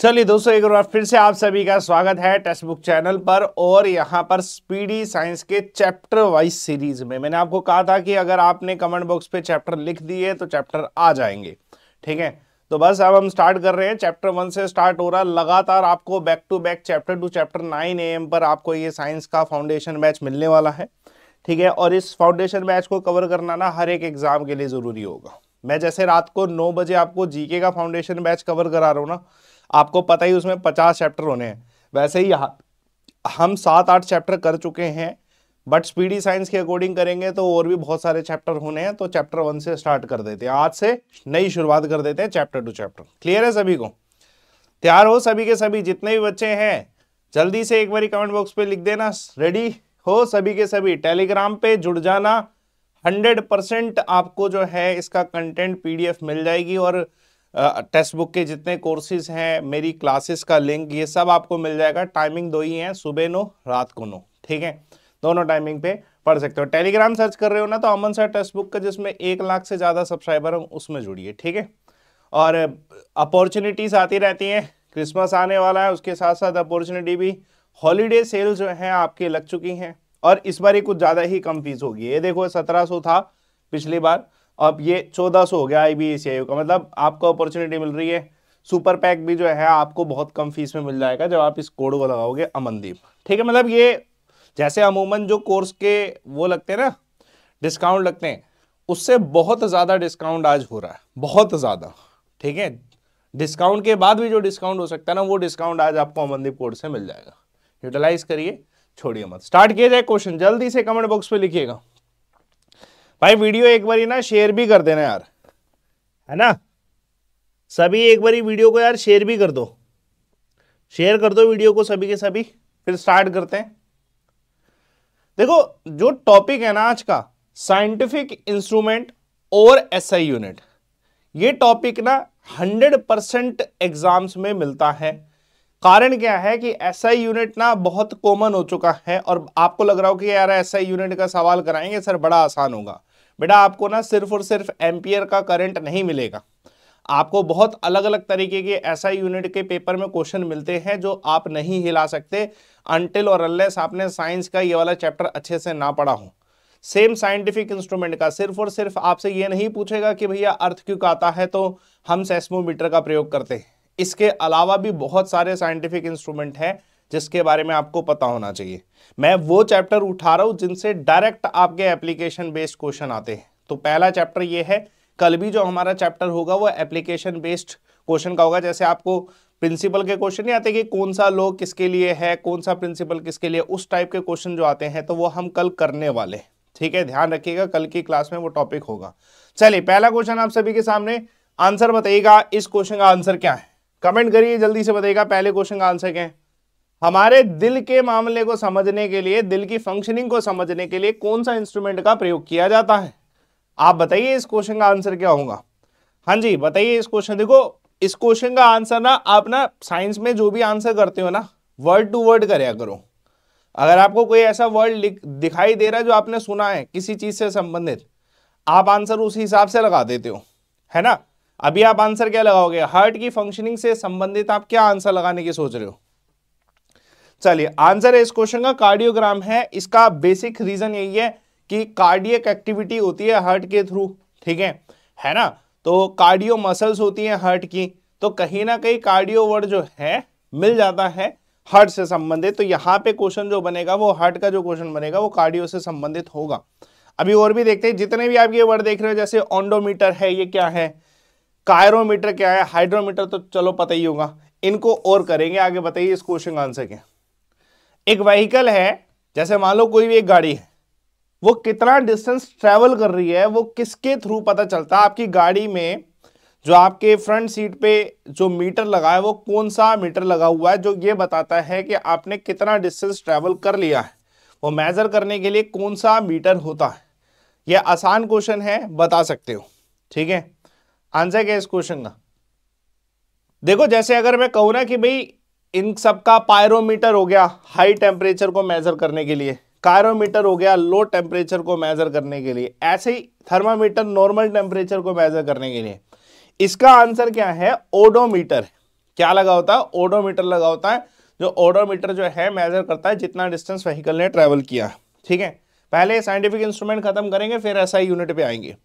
चलिए दोस्तों, एक बार फिर से आप सभी का स्वागत है टेक्स्ट बुक चैनल पर और यहाँ पर स्पीडी साइंस के चैप्टर वाइज सीरीज़ में। मैंने आपको कहा था कि अगर आपने कमेंट बॉक्स पे चैप्टर लिख दिए तो चैप्टर आ जाएँगे, ठीक है? तो बस अब हम स्टार्ट कर रहे हैं। चैप्टर वन से स्टार्ट हो रहा है। लगातार आपको back to back chapter two chapter nine A पर आपको ये साइंस का फाउंडेशन बैच मिलने वाला है, ठीक है? और इस फाउंडेशन बैच को कवर करना ना हर एक एग्ज़ाम के लिए ज़रूरी होगा। मैं जैसे रात को नौ बजे आपको जीके का फाउंडेशन बैच कवर करा रहा हूँ ना आपको पता ही उसमें पचास चैप्टर होने हैं। वैसे ही हम सात आठ चैप्टर कर चुके हैं बट स्पीडी साइंस के अकॉर्डिंग करेंगे तो और भी बहुत सारे चैप्टर होने हैं तो चैप्टर वन से स्टार्ट कर देते हैं। आज से नई शुरुआत कर देते हैं चैप्टर टू चैप्टर क्लियर है सभी को? तैयार हो सभी के सभी? जितने भी बच्चे हैं, जल्दी से एक बार कमेंट बॉक्स पे लिख देना। रेडी हो सभी के सभी? टेलीग्राम पे जुड़ जाना। हंड्रेड परसेंट आपको जो है इसका कंटेंट पीडीएफ मिल जाएगी और टेक्स्ट बुक के जितने कोर्सेज हैं, मेरी क्लासेस का लिंक ये सब आपको मिल जाएगा। टाइमिंग दो ही है, सुबह नो, रात को नो, ठीक है? दोनों टाइमिंग पे पढ़ सकते हो। टेलीग्राम सर्च कर रहे हो ना तो अमन सर टेक्स्ट बुक का, जिसमें एक लाख से ज़्यादा सब्सक्राइबर हैं, उसमें जुड़िए, ठीक है? और अपॉर्चुनिटीज़ आती रहती हैं क्रिसमस आने वाला है, उसके साथ साथ अपॉर्चुनिटी भी। हॉलीडे सेल जो है, आपकी लग चुकी हैं, और इस बार ही कुछ ज़्यादा ही कम फ़ीस होगी। ये देखो, सत्रह सौ था पिछली बार अब ये 1400 हो गया आई बी का। मतलब आपको अपॉर्चुनिटी मिल रही है। सुपर पैक भी जो है, आपको बहुत कम फ़ीस में मिल जाएगा जब आप इस कोड को लगाओगे अमनदीप। ठीक है मतलब ये जैसे अमूमन जो कोर्स के वो लगते हैं ना डिस्काउंट लगते हैं, उससे बहुत ज़्यादा डिस्काउंट आज हो रहा है। बहुत ज़्यादा। ठीक है डिस्काउंट के बाद भी जो डिस्काउंट हो सकता है ना, वो डिस्काउंट आज आपको अमनदीप कोड से मिल जाएगा। यूटिलाइज करिए, छोड़िए मत। स्टार्ट किया जाए क्वेश्चन जल्दी से कमेंट बॉक्स पे लिखिएगा। भाई, वीडियो एक बार ना शेयर भी कर देना यार। है ना? सभी एक बार वीडियो को यार शेयर भी कर दो। शेयर कर दो वीडियो को सभी के सभी, फिर स्टार्ट करते हैं। देखो, जो टॉपिक है ना आज का साइंटिफिक इंस्ट्रूमेंट और एसआई यूनिट ये टॉपिक ना 100 परसेंट एग्ज़ाम्स में मिलता है। कारण क्या है कि एसआई यूनिट ना बहुत कॉमन हो चुका है और आपको लग रहा हो कि यार एसआई यूनिट का सवाल कराएँगे, सर, बड़ा आसान होगा। बेटा आपको ना सिर्फ़ और सिर्फ़ एम्पियर का करंट नहीं मिलेगा। आपको बहुत अलग अलग तरीके के ऐसा यूनिट के पेपर में क्वेश्चन मिलते हैं जो आप नहीं हिला सकते अनटिल और अनलेस आपने साइंस का ये वाला चैप्टर अच्छे से ना पढ़ा हो। सेम साइंटिफिक इंस्ट्रूमेंट का सिर्फ़ और सिर्फ़ आपसे ये नहीं पूछेगा कि भैया अर्थ क्यों आता है तो हम सेस्मोमीटर का प्रयोग करते हैं। इसके अलावा भी बहुत सारे साइंटिफिक इंस्ट्रूमेंट हैं जिसके बारे में आपको पता होना चाहिए। मैं वो चैप्टर उठा रहा हूँ जिनसे डायरेक्ट आपके एप्लीकेशन बेस्ड क्वेश्चन आते हैं। तो पहला चैप्टर ये है, कल भी जो हमारा चैप्टर होगा वो एप्लीकेशन बेस्ड क्वेश्चन का होगा। जैसे आपको प्रिंसिपल के क्वेश्चन नहीं आते कि कौन सा लॉ किसके लिए है, कौन सा प्रिंसिपल किसके लिए, उस टाइप के क्वेश्चन जो आते हैं तो वो हम कल करने वाले ठीक है, ध्यान रखिएगा, कल की क्लास में वो टॉपिक होगा। चलिए, पहला क्वेश्चन आप सभी के सामने आंसर बताइएगा। इस क्वेश्चन का आंसर क्या है? कमेंट करिए, जल्दी से बताइएगा, पहले क्वेश्चन का आंसर क्या है? हमारे दिल के मामले को समझने के लिए, दिल की फंक्शनिंग को समझने के लिए कौन सा इंस्ट्रूमेंट का प्रयोग किया जाता है? आप बताइए इस क्वेश्चन का आंसर क्या होगा? हाँ जी, बताइए इस क्वेश्चन देखो, इस क्वेश्चन का आंसर ना, आप ना साइंस में जो भी आंसर करते हो ना वर्ड टू वर्ड कराया करो। अगर आपको कोई ऐसा वर्ड दिखाई दे रहा है जो आपने सुना है, किसी चीज़ से संबंधित, आप आंसर उसी हिसाब से लगा देते हो, है ना? अभी आप आंसर क्या लगाओगे? हार्ट की फंक्शनिंग से संबंधित आप क्या आंसर लगाने की सोच रहे हो? चलिए, आंसर है इस क्वेश्चन का कार्डियोग्राम है। इसका बेसिक रीजन यही है कि कार्डियक एक्टिविटी होती है हार्ट के थ्रू ठीक है? है ना? तो कार्डियो मसल्स होती हैं हार्ट की तो कहीं ना कहीं कार्डियो वर्ड जो है, मिल जाता है हार्ट से संबंधित। तो यहाँ पे क्वेश्चन जो बनेगा, वो हार्ट का जो क्वेश्चन बनेगा, वो कार्डियो से संबंधित होगा। अभी और भी देखते हैं, जितने भी आप ये वर्ड देख रहे हो, जैसे ऑन्डोमीटर है, ये क्या है? कायरोमीटर क्या है? हाइड्रोमीटर तो चलो पता ही होगा। इनको और करेंगे, आगे बताइए इस क्वेश्चन का आंसर क्या एक व्हीकल है, जैसे मान लो कोई भी एक गाड़ी है, वो कितना डिस्टेंस ट्रेवल कर रही है, वो किसके थ्रू पता चलता है? आपकी गाड़ी में जो आपके फ्रंट सीट पे जो मीटर लगा है, वो कौन सा मीटर लगा हुआ है, जो ये बताता है कि आपने कितना डिस्टेंस ट्रेवल कर लिया है। वो मेजर करने के लिए कौन सा मीटर होता है? ये आसान क्वेश्चन है, बता सकते हो। ठीक है? आंसर क्या इस क्वेश्चन का? देखो, जैसे अगर मैं कहूँ ना कि भाई इन सब का पायरोमीटर हो गया हाई टेम्परेचर को मेजर करने के लिए कायरोमीटर हो गया लो टेम्परेचर को मेजर करने के लिए, ऐसे ही थर्मामीटर नॉर्मल टेम्परेचर को मेजर करने के लिए। इसका आंसर क्या है? ओडोमीटर क्या लगा होता है? ओडोमीटर लगा होता है, जो ओडोमीटर जो है मेजर करता है जितना डिस्टेंस व्हीकल ने ट्रेवल किया। ठीक है? पहले साइंटिफिक इंस्ट्रूमेंट खत्म करेंगे, फिर ऐसा यूनिट पे आएँगे।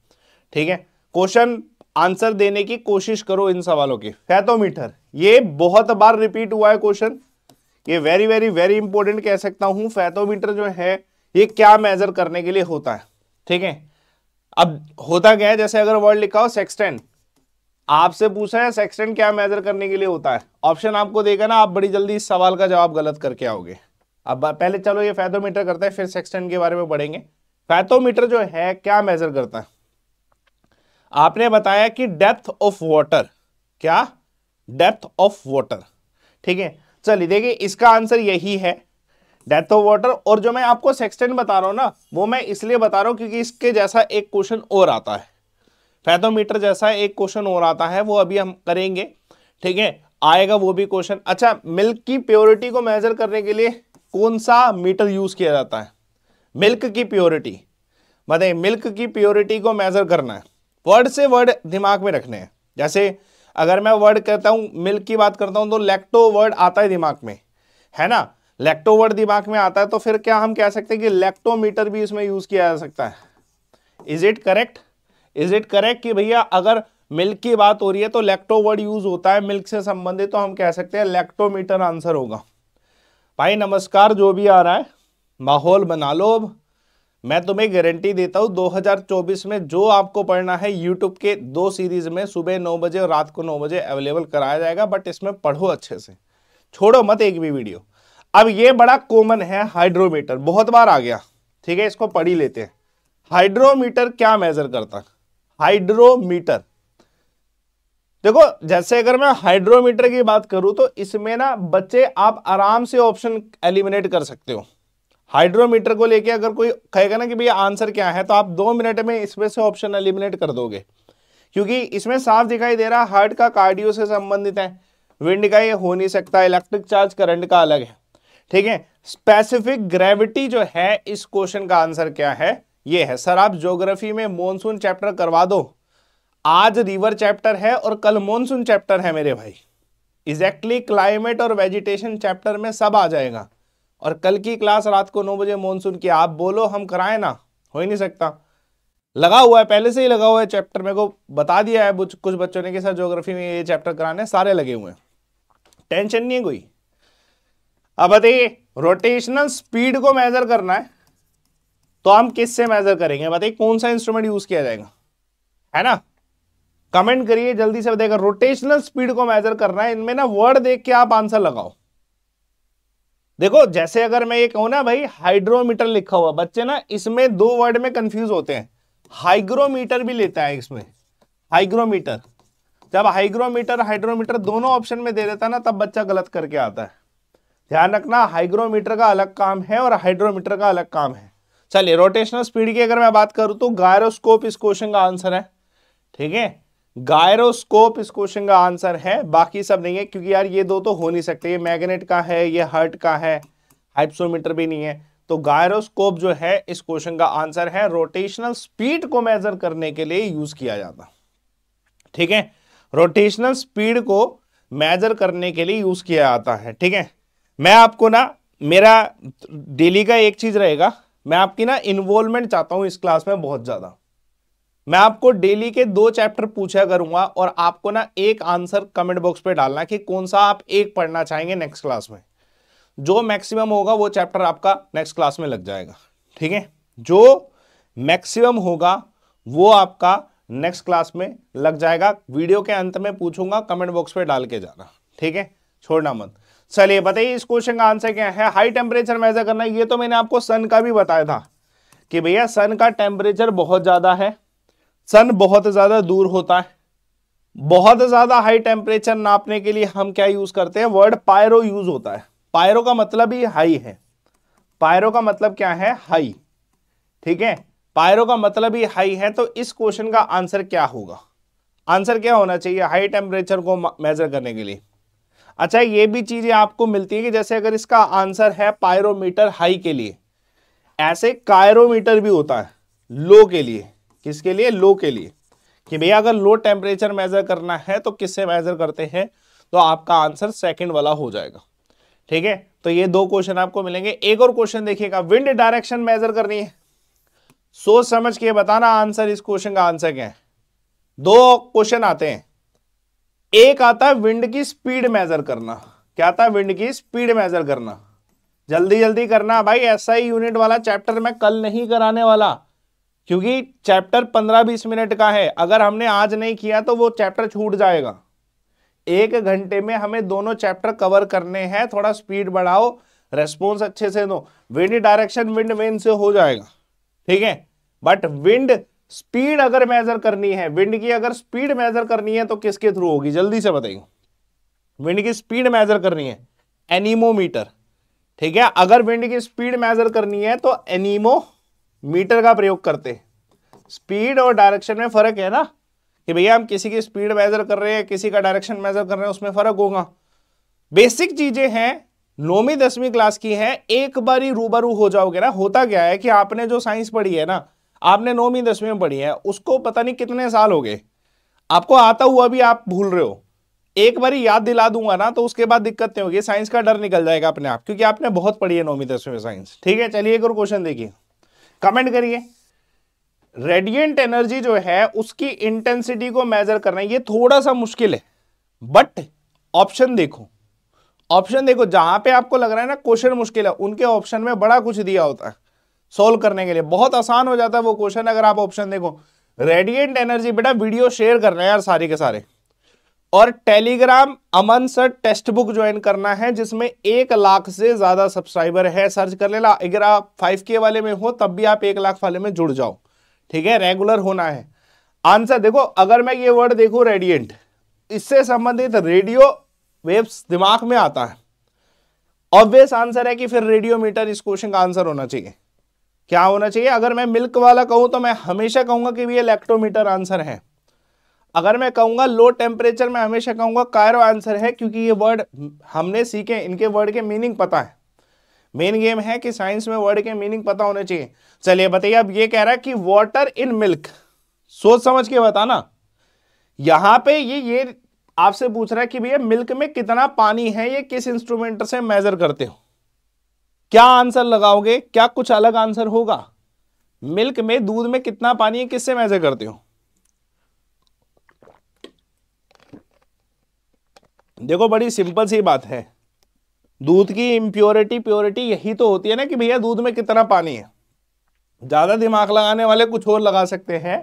ठीक है? क्वेश्चन आंसर देने की कोशिश करो इन सवालों की। फैथोमीटर ये बहुत बार रिपीट हुआ है क्वेश्चन। ये वेरी वेरी वेरी इंपॉर्टेंट कह सकता हूँ। फैथोमीटर जो है, ये क्या मेजर करने के लिए होता है? ठीक है? अब होता क्या है? जैसे अगर वर्ड लिखा हो सेक्सटेन आपसे पूछा है सेक्सटेन क्या मेजर करने के लिए होता है? ऑप्शन आपको देगा ना, आप बड़ी जल्दी इस सवाल का जवाब गलत करके आओगे। अब पहले चलो, ये फैथोमीटर करता है, फिर सेक्सटेन के बारे में पढ़ेंगे। फैथोमीटर जो है, क्या मेजर करता है? आपने बताया कि डेप्थ ऑफ़ वाटर, क्या? Depth of water. ठीक है, चलिए देखिए, इसका आंसर यही है, डेप्थ ऑफ़ वाटर। और जो मैं आपको सेक्सटेंट बता रहा हूँ ना, वो मैं इसलिए बता रहा हूँ क्योंकि इसके जैसा एक क्वेश्चन और आता है। फैथोमीटर जैसा एक क्वेश्चन और आता है, वो अभी हम करेंगे। ठीक है, आएगा वो भी क्वेश्चन अच्छा मिल्क की प्योरिटी को मेजर करने के लिए कौन सा मीटर यूज़ किया जाता है? मिल्क की प्योरिटी बताइए मिल्क की प्योरिटी को मेजर करना है। वर्ड से वर्ड दिमाग में रखने हैं। जैसे, अगर मैं वर्ड कहता हूँ, मिल्क की बात करता हूँ तो लेक्टो वर्ड आता है दिमाग में। है ना? लेक्टो वर्ड दिमाग में आता है तो फिर क्या हम कह सकते हैं कि लेक्टोमीटर भी इसमें यूज़ किया जा सकता है? Is it correct is it correct कि भैया, अगर मिल्क की बात हो रही है तो लेक्टो वर्ड यूज़ होता है मिल्क से संबंधित तो हम कह सकते हैं लेक्टोमीटर आंसर होगा। भाई, नमस्कार, जो भी आ रहा है, माहौल बना लो मैं तुम्हें गारंटी देता हूँ 2024 में जो आपको पढ़ना है यूट्यूब के दो सीरीज़ में सुबह नौ बजे और रात को नौ बजे अवेलेबल कराया जाएगा बट इसमें पढ़ो अच्छे से। छोड़ो मत एक भी वीडियो अब ये बड़ा कॉमन है हाइड्रोमीटर बहुत बार आ गया। ठीक है, इसको पढ़ ही लेते हैं। हाइड्रोमीटर क्या मेजर करता? हाइड्रोमीटर देखो, जैसे अगर मैं हाइड्रोमीटर की बात करूँ तो इसमें ना बच्चे आप आराम से ऑप्शन एलिमिनेट कर सकते हो। हाइड्रोमीटर को लेके अगर कोई कहेगा ना कि भैया आंसर क्या है तो आप दो मिनट में इसमें से ऑप्शन एलिमिनेट कर दोगे। क्योंकि इसमें साफ़ दिखाई दे रहा हार्ट का कार्डियो से संबंधित है। विंड का ये हो नहीं सकता इलेक्ट्रिक चार्ज करंट का अलग है। ठीक है? स्पेसिफिक ग्रेविटी जो है, इस क्वेश्चन का आंसर क्या है? ये है, सर, आप ज्योग्राफी में मॉनसून चैप्टर करवा दो। आज रिवर चैप्टर है और कल मॉनसून चैप्टर है मेरे भाई। एग्जैक्टली क्लाइमेट और वेजिटेशन चैप्टर में सब आ जाएगा। और कल की क्लास रात को नौ बजे मॉनसून की, आप बोलो, हम कराएँ ना। हो ही नहीं सकता। लगा हुआ है, पहले से ही लगा हुआ है चैप्टर। मेरे को बता दिया है कुछ बच्चों ने कि सर ज्योग्राफी में ये चैप्टर कराने सारे लगे हुए हैं। टेंशन नहीं है कोई। अब बताइए, रोटेशनल स्पीड को मेजर करना है तो हम किससे मेजर करेंगे? बताइए, कौन सा इंस्ट्रूमेंट यूज़ किया जाएगा? है ना? कमेंट करिए, जल्दी से बताइएगा रोटेशनल स्पीड को मेजर करना है, इनमें ना वर्ड देख के आप आंसर लगाओ। देखो, जैसे अगर मैं ये कहूँ ना भाई हाइड्रोमीटर लिखा हुआ, बच्चे ना इसमें दो वर्ड में कंफ्यूज होते हैं। हाइग्रोमीटर भी लेता है इसमें। हाइग्रोमीटर जब हाइग्रोमीटर हाइड्रोमीटर दोनों ऑप्शन में दे देता है ना, तब बच्चा गलत करके आता है। ध्यान रखना हाइग्रोमीटर का अलग काम है और हाइड्रोमीटर का अलग काम है। चलिए रोटेशनल स्पीड की अगर मैं बात करूँ तो गायरोस्कोप इस क्वेश्चन का आंसर है। ठीक है? गायरोस्कोप इस क्वेश्चन का आंसर है। बाकी सब नहीं है, क्योंकि यार ये दो तो हो नहीं सकते। ये मैग्नेट का है, ये हर्ट का है हाइप्सोमीटर भी नहीं है। तो गायरोस्कोप जो है, इस क्वेश्चन का आंसर है रोटेशनल स्पीड को मेजर करने के लिए यूज़ किया जाता। ठीक है? रोटेशनल स्पीड को मेजर करने के लिए यूज़ किया जाता है। ठीक है? मैं आपको ना, मेरा डेली का एक चीज़ रहेगा। मैं आपकी ना इन्वॉल्वमेंट चाहता हूँ इस क्लास में बहुत ज़्यादा। मैं आपको डेली के दो चैप्टर पूछा करूँगा और आपको ना एक आंसर कमेंट बॉक्स पे डालना कि कौन सा आप एक पढ़ना चाहेंगे नेक्स्ट क्लास में। जो मैक्सिमम होगा वो चैप्टर आपका नेक्स्ट क्लास में लग जाएगा, ठीक है? जो मैक्सिमम होगा वो आपका नेक्स्ट क्लास में लग जाएगा। वीडियो के अंत में पूछूँगा, कमेंट बॉक्स पे डाल के जाना, ठीक है? छोड़ना मत। चलिए, बताइए इस क्वेश्चन का आंसर क्या है? हाई टेम्परेचर मेजर करना ये तो मैंने आपको सन का भी बताया था कि भैया सन का टेम्परेचर बहुत ज़्यादा है। सन बहुत ज़्यादा दूर होता है। बहुत ज़्यादा हाई टेम्परेचर नापने के लिए हम क्या यूज़ करते हैं? वर्ड पायरो यूज़ होता है। पायरो का मतलब ही हाई है। पायरो का मतलब क्या है? हाई ठीक है? पायरो का मतलब ही हाई है तो इस क्वेश्चन का आंसर क्या होगा? आंसर क्या होना चाहिए हाई टेम्परेचर को मेजर करने के लिए? अच्छा ये भी चीज़ें आपको मिलती है कि जैसे अगर इसका आंसर है पायरोमीटर हाई के लिए, ऐसे कायरोमीटर भी होता है लो के लिए। किसके लिए? लो के लिए। कि भैया, अगर लो टेम्परेचर मेजर करना है तो किससे मेजर करते हैं? तो आपका आंसर सेकंड वाला हो जाएगा। ठीक है? तो ये दो क्वेश्चन आपको मिलेंगे। एक और क्वेश्चन देखिएगा। विंड डायरेक्शन मेजर करनी है। सोच समझ के बताना आंसर इस क्वेश्चन का आंसर क्या है। दो क्वेश्चन आते हैं। एक आता है विंड की स्पीड मेजर करना। क्या आता है? विंड की स्पीड मेजर करना। जल्दी जल्दी करना। भाई ऐसा ही यूनिट वाला चैप्टर मैं कल नहीं कराने वाला। क्योंकि चैप्टर पंद्रह बीस मिनट का है। अगर हमने आज नहीं किया तो वो चैप्टर छूट जाएगा। एक घंटे में हमें दोनों चैप्टर कवर करने हैं। थोड़ा स्पीड बढ़ाओ रेस्पॉन्स अच्छे से दो। विंड डायरेक्शन विंड वेन से हो जाएगा। ठीक है? बट विंड स्पीड अगर मेजर करनी है विंड की अगर स्पीड मेजर करनी है तो किसके थ्रू होगी? जल्दी से बताइए। विंड की स्पीड मेजर करनी है। एनीमोमीटर ठीक है? अगर विंड की स्पीड मेजर करनी है तो एनीमो मीटर का प्रयोग करते स्पीड और डायरेक्शन में फ़र्क है ना? कि भैया हम किसी की स्पीड मेजर कर रहे हैं, किसी का डायरेक्शन मेजर कर रहे हैं, उसमें फ़र्क होगा। बेसिक चीज़ें हैं, नौवीं, दसवीं क्लास की है, एक बार ही रूबरू हो जाओगे ना। होता क्या है कि आपने जो साइंस पढ़ी है ना, आपने नौवीं, दसवीं में पढ़ी है, उसको पता नहीं कितने साल हो गए। आपको आता हुआ भी आप भूल रहे हो। एक बार याद दिला दूँगा ना तो उसके बाद दिक्कत नहीं होगी। साइंस का डर निकल जाएगा अपने आप, क्योंकि आपने बहुत पढ़ी है नौवीं, दसवीं में साइंस ठीक है, चलिए एक और क्वेश्चन देखिए। कमेंट करिए। रेडियंट एनर्जी जो है, उसकी इंटेंसिटी को मेजर करना, ये थोड़ा सा मुश्किल है। बट ऑप्शन देखो। ऑप्शन देखो, जहाँ पे आपको लग रहा है ना क्वेश्चन मुश्किल है, उनके ऑप्शन में बड़ा कुछ दिया होता है सोल्व करने के लिए। बहुत आसान हो जाता है वो क्वेश्चन अगर आप ऑप्शन देखो। रेडियंट एनर्जी बेटा वीडियो शेयर करना है यार सारे के सारे। और Telegram Aman sir text book join करना है, जिसमें एक लाख से ज़्यादा सब्सक्राइबर है। सर्च कर लेना। अगर आप फाइव के वाले में हो, तब भी आप एक लाख वाले में जुड़ जाओ। ठीक है? रेगुलर होना है। आंसर देखो, अगर मैं ये वर्ड देखू रेडियंट इससे संबंधित रेडियो वेव्स दिमाग में आता है। ऑब्वियस आंसर है कि फिर रेडियो मीटर इस क्वेश्चन का आंसर होना चाहिए। क्या होना चाहिए? अगर मैं मिल्क वाला कहूँ तो मैं हमेशा कहूँगा कि ये इलेक्ट्रोमीटर आंसर है। अगर मैं कहूँगा लो टेम्परेचर में हमेशा कहूँगा कायरो आंसर है, क्योंकि ये वर्ड हमने सीखे, इनके वर्ड के मीनिंग पता है। मेन गेम है कि साइंस में वर्ड के मीनिंग पता होने चाहिए। चलिए बताइए, अब ये कह रहा है कि वाटर इन मिल्क सोच समझ के बताना। यहाँ पे ये ये आपसे पूछ रहा है कि भैया मिल्क में कितना पानी है, ये किस इंस्ट्रूमेंट से मेजर करते हो? क्या आंसर लगाओगे? क्या कुछ अलग आंसर होगा? मिल्क में दूध में कितना पानी है, किससे मेजर करते हो? देखो, बड़ी सिंपल सी बात है। दूध की इम्प्योरिटी प्योरिटी यही तो होती है ना कि भैया, दूध में कितना पानी है। ज़्यादा दिमाग लगाने वाले कुछ और लगा सकते हैं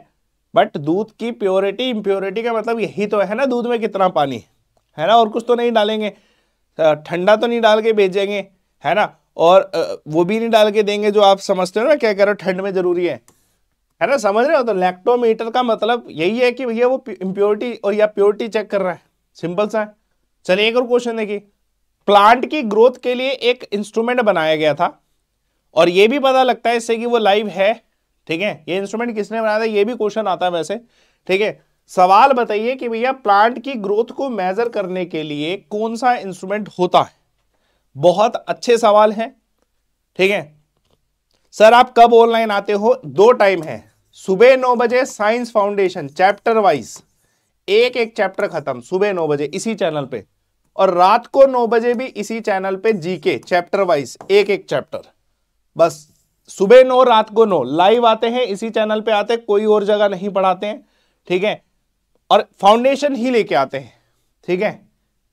बट दूध की प्योरिटी इम्प्योरिटी का मतलब यही तो है ना, दूध में कितना पानी है। ना? और कुछ तो नहीं डालेंगे। ठंडा तो नहीं डाल के भेजेंगे, है ना? और वो भी नहीं डाल के देंगे जो आप समझते हो ना, क्या कह रहे हो, ठंड में ज़रूरी है। है ना? समझ रहे हो? तो लैक्टोमीटर का मतलब यही है कि भैया, वो इम्प्योरिटी और या प्योरिटी चेक कर रहा है। सिंपल सा है। चलिए एक और क्वेश्चन देखिए। प्लांट की ग्रोथ के लिए एक इंस्ट्रूमेंट बनाया गया था और ये भी पता लगता है इससे कि वो लाइव है। ठीक है? ये इंस्ट्रूमेंट किसने बनाया था? ये भी क्वेश्चन आता है वैसे ठीक है? सवाल बताइए कि भैया प्लांट की ग्रोथ को मेजर करने के लिए कौन सा इंस्ट्रूमेंट होता है? बहुत अच्छे सवाल हैं। ठीक है? सर, आप कब ऑनलाइन आते हो? दो टाइम है। सुबह नौ बजे साइंस फाउंडेशन चैप्टर वाइज एक एक चैप्टर खत्म, सुबह नौ बजे इसी चैनल पे। और रात को नौ बजे भी इसी चैनल पे जीके चैप्टर वाइज एक एक चैप्टर बस, सुबह नौ, रात को नौ लाइव आते हैं, इसी चैनल पे आते हैं, कोई और जगह नहीं पढ़ाते हैं, ठीक है? और फाउंडेशन ही लेके आते हैं, ठीक है?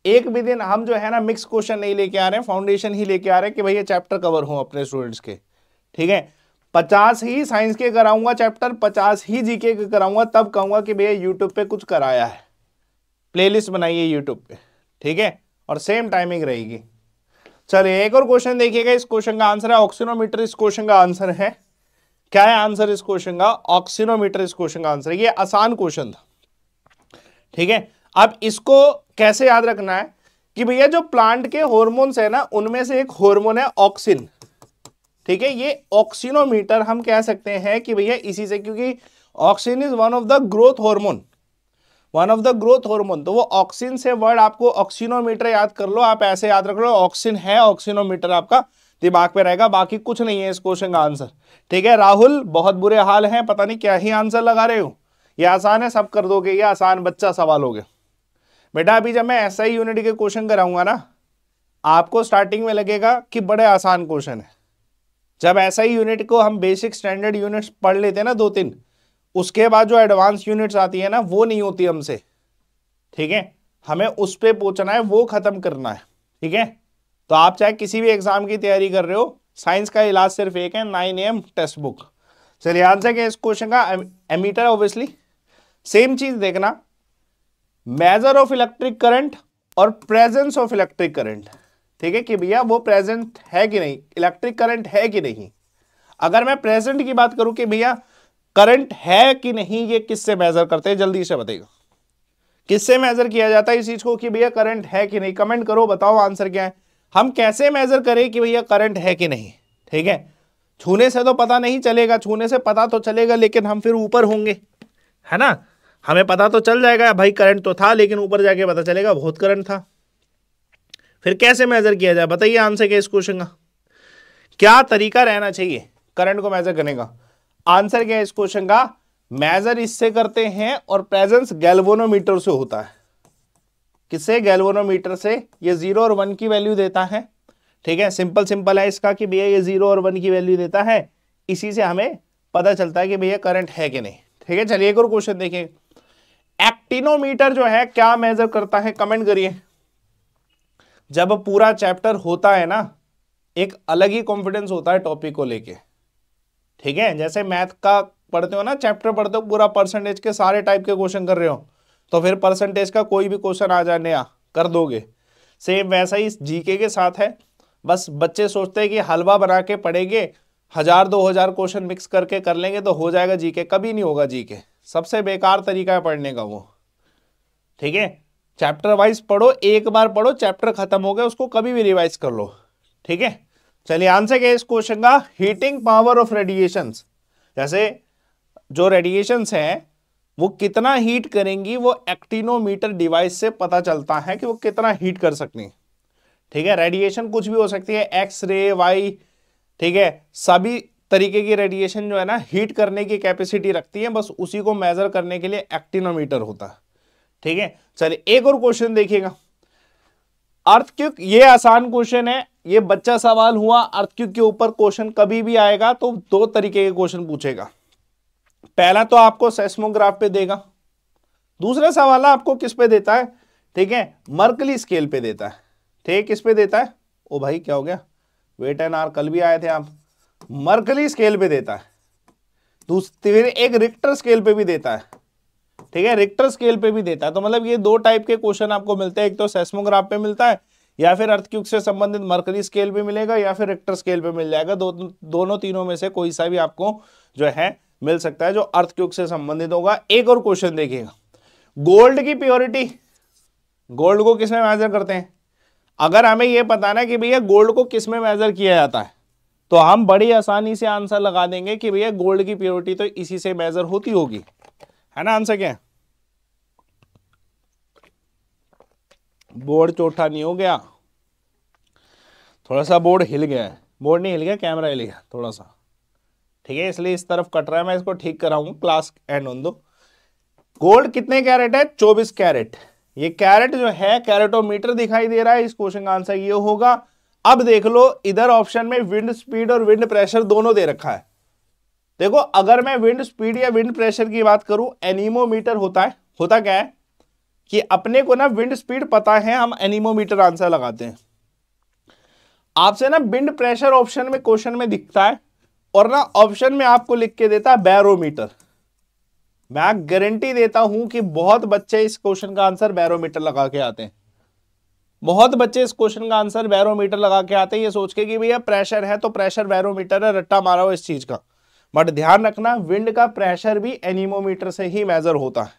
एक भी दिन हम जो है ना मिक्स क्वेश्चन नहीं लेके आ रहे हैं फाउंडेशन ही लेके आ रहे हैं कि भैया चैप्टर कवर हो अपने स्टूडेंट्स के, ठीक है? पचास ही साइंस के कराऊँगा, चैप्टर पचास ही जीके के कराऊँगा, तब कहूँगा कि भैया यूट्यूब पे कुछ कराया है। प्लेलिस्ट बनाइए यूट्यूब पे, ठीक है? और सेम टाइमिंग रहेगी। चलिए, एक और क्वेश्चन देखिएगा, इस क्वेश्चन का आंसर है ऑक्सीनोमीटर इस क्वेश्चन का आंसर है। क्या है आंसर इस क्वेश्चन का? ऑक्सीनोमीटर इस क्वेश्चन का आंसर है। ये आसान क्वेश्चन था, ठीक है? अब इसको कैसे याद रखना है कि भैया जो प्लांट के हॉर्मोन्स है ना, उनमें से एक हॉर्मोन है ऑक्सिन ठीक है, ये ऑक्सीनोमीटर हम कह सकते हैं कि भैया इसी से, क्योंकि auxin is one of the growth hormone one of the growth hormone तो वो ऑक्सीन से वर्ड आपको ऑक्सीनोमीटर याद कर लो, आप ऐसे याद रख लो ऑक्सीन है ऑक्सीनोमीटर आपका, दिमाग पे रहेगा, बाकी कुछ नहीं है इस क्वेश्चन का आंसर ठीक है, राहुल, बहुत बुरे हाल हैं, पता नहीं क्या ही आंसर लगा रहे हो। ये आसान है, सब कर दोगे, ये आसान बच्चा सवाल हो गया। बेटा, अभी जब मैं ऐसा ही यूनिट के क्वेश्चन कराऊँगा ना, आपको स्टार्टिंग में लगेगा कि बड़े आसान क्वेश्चन है। जब ऐसा ही यूनिट को हम बेसिक स्टैंडर्ड यूनिट्स पढ़ लेते हैं ना दो तीन, उसके बाद जो एडवांस यूनिट्स आती है ना, वो नहीं होती हमसे। ठीक है? हमें उस पर पूछना है, वो खत्म करना है। ठीक है? तो आप चाहे किसी भी एग्ज़ाम की तैयारी कर रहे हो साइंस का इलाज सिर्फ़ एक है नाइन एम टेक्स्ट बुक चलिए आंसर क्या इस क्वेश्चन का एमीटर ऑब्वियसली सेम चीज़ देखना। मेजर ऑफ़ इलेक्ट्रिक करंट और प्रेजेंस ऑफ़ इलेक्ट्रिक करंट ठीक है कि भैया वो प्रेजेंट है कि नहीं? इलेक्ट्रिक करंट है कि नहीं? अगर मैं प्रेजेंट की बात करूँ कि भैया करंट है कि नहीं, ये किससे मेजर करते हैं? जल्दी से बताइएगा किससे मेजर किया जाता है इस चीज़ को कि भैया करंट है कि नहीं? कमेंट करो, बताओ आंसर क्या है। हम कैसे मेजर करें कि भैया करंट है कि नहीं? ठीक है? छूने से तो पता नहीं चलेगा, छूने से पता तो चलेगा, लेकिन हम फिर ऊपर होंगे। है ना? हमें पता तो चल जाएगा, भाई करंट तो था, लेकिन ऊपर जाके पता चलेगा, बहुत करंट था। फिर कैसे मेजर किया जाए? बताइए आंसर क्या इस क्वेश्चन का। क्या तरीका रहना चाहिए? करंट को मेजर करने का। आंसर क्या है इस क्वेश्चन का? मेजर इससे करते हैं और प्रेजेंस गैल्वोनोमीटर से होता है। किससे? गैल्वोनोमीटर से। ये ज़ीरो और वन की वैल्यू देता है। ठीक है? सिंपल सिंपल है इसका कि भैया ये ज़ीरो और वन की वैल्यू देता है। इसी से हमें पता चलता है कि भैया करंट है कि नहीं। ठीक है? चलिए एक और क्वेश्चन देखिए। एक्टिनोमीटर जो है, क्या मेजर करता है? कमेंट करिए। जब पूरा चैप्टर होता है ना, एक अलग ही कॉन्फिडेंस होता है टॉपिक को लेके। ठीक है? जैसे मैथ का पढ़ते हो ना चैप्टर पढ़ते हो, पूरा परसेंटेज के सारे टाइप के क्वेश्चन कर रहे हो तो फिर परसेंटेज का कोई भी क्वेश्चन आ जाए नया कर दोगे। सेम वैसा ही जीके के साथ है। बस बच्चे सोचते हैं कि हलवा बना के पढ़ेंगे, हज़ार, दो हज़ार क्वेश्चन मिक्स करके कर लेंगे तो हो जाएगा जीके कभी नहीं होगा जीके सबसे बेकार तरीका है पढ़ने का वो। ठीक है? चैप्टर वाइज पढ़ो, एक बार पढ़ो चैप्टर खत्म हो गया, उसको कभी भी रिवाइज कर लो। ठीक है? चलिए आंसर क्या इस क्वेश्चन का? हीटिंग पावर ऑफ़ रेडिएशन जैसे जो रेडिएशन है, वो कितना हीट करेंगी, वो एक्टिनोमीटर डिवाइस से पता चलता है कि वो कितना हीट कर सकती है। ठीक है? रेडिएशन कुछ भी हो सकती है एक्स रे वाई ठीक है? सभी तरीके की रेडिएशन जो है ना हीट करने की कैपेसिटी रखती है, बस उसी को मेजर करने के लिए एक्टिनोमीटर होता। है ठीक है? चलिए, एक और क्वेश्चन देखिएगा। अर्थ क्यूक ये आसान क्वेश्चन है। ये बच्चा सवाल हुआ अर्थ क्यूक के ऊपर क्वेश्चन कभी भी आएगा तो दो तरीके के क्वेश्चन पूछेगा। पहला तो आपको सेस्मोग्राफ पे देगा। दूसरा सवाल आपको किस पे देता है? ठीक है मर्कली स्केल पे देता है। ठीक, किस पे देता है? ओ भाई, क्या हो गया? वेट एंड आर कल भी आए थे आप। मर्कली स्केल पे देता है। फिर एक रिक्टर स्केल पे भी देता है। ठीक है? रिक्टर स्केल पे भी देता है। तो मतलब ये दो टाइप के क्वेश्चन आपको मिलते हैं। एक तो सेस्मोग्राफ पे मिलता है, या फिर अर्थक्यूक से संबंधित मर्करी स्केल पे मिलेगा, या फिर रिक्टर स्केल पे मिल जाएगा। दो, दोनों तीनों में से कोई सा भी आपको जो है, मिल सकता है, जो अर्थक्यूक से संबंधित होगा। एक और क्वेश्चन देखिएगा। गोल्ड की प्योरिटी गोल्ड को किसमें मेजर करते हैं? अगर हमें यह पता ना कि भैया गोल्ड को किसमें मेजर किया जाता है तो हम बड़ी आसानी से आंसर लगा देंगे कि भैया गोल्ड की प्योरिटी तो इसी से मेजर होती होगी। है ना आंसर क्या बोर्ड चौथा नहीं हो गया। थोड़ा सा बोर्ड हिल गया है। बोर्ड नहीं हिल गया, कैमरा हिल गया, थोड़ा सा। ठीक है, इसलिए इस तरफ़ कट रहा है, मैं इसको ठीक कराऊँगा क्लास एंड ऑन दो। गोल्ड कितने कैरेट है? चौबीस कैरेट ये कैरेट जो है कैरेटोमीटर दिखाई दे रहा है, इस क्वेश्चन का आंसर ये होगा। अब देख लो, इधर ऑप्शन में विंड स्पीड और विंड प्रेशर दोनों दे रखा है। देखो, अगर मैं विंड स्पीड या विंड प्रेशर की बात करूँ एनीमोमीटर होता है। होता क्या है? कि अपने को ना विंड स्पीड पता है, हम एनीमोमीटर आंसर लगाते हैं। आपसे ना विंड प्रेशर ऑप्शन में क्वेश्चन में दिखता है, और ना ऑप्शन में आपको लिख के देता है बैरोमीटर मैं गारंटी देता हूँ कि बहुत बच्चे इस क्वेश्चन का आंसर बैरोमीटर लगा के आते हैं। बहुत बच्चे इस क्वेश्चन का आंसर बैरोमीटर लगा के आते हैं, ये सोच के कि भैया प्रेशर है तो प्रेशर बैरोमीटर है, रट्टा मारा हो इस चीज़ का। बट ध्यान रखना विंड का प्रेशर भी एनीमोमीटर से ही मेजर होता है।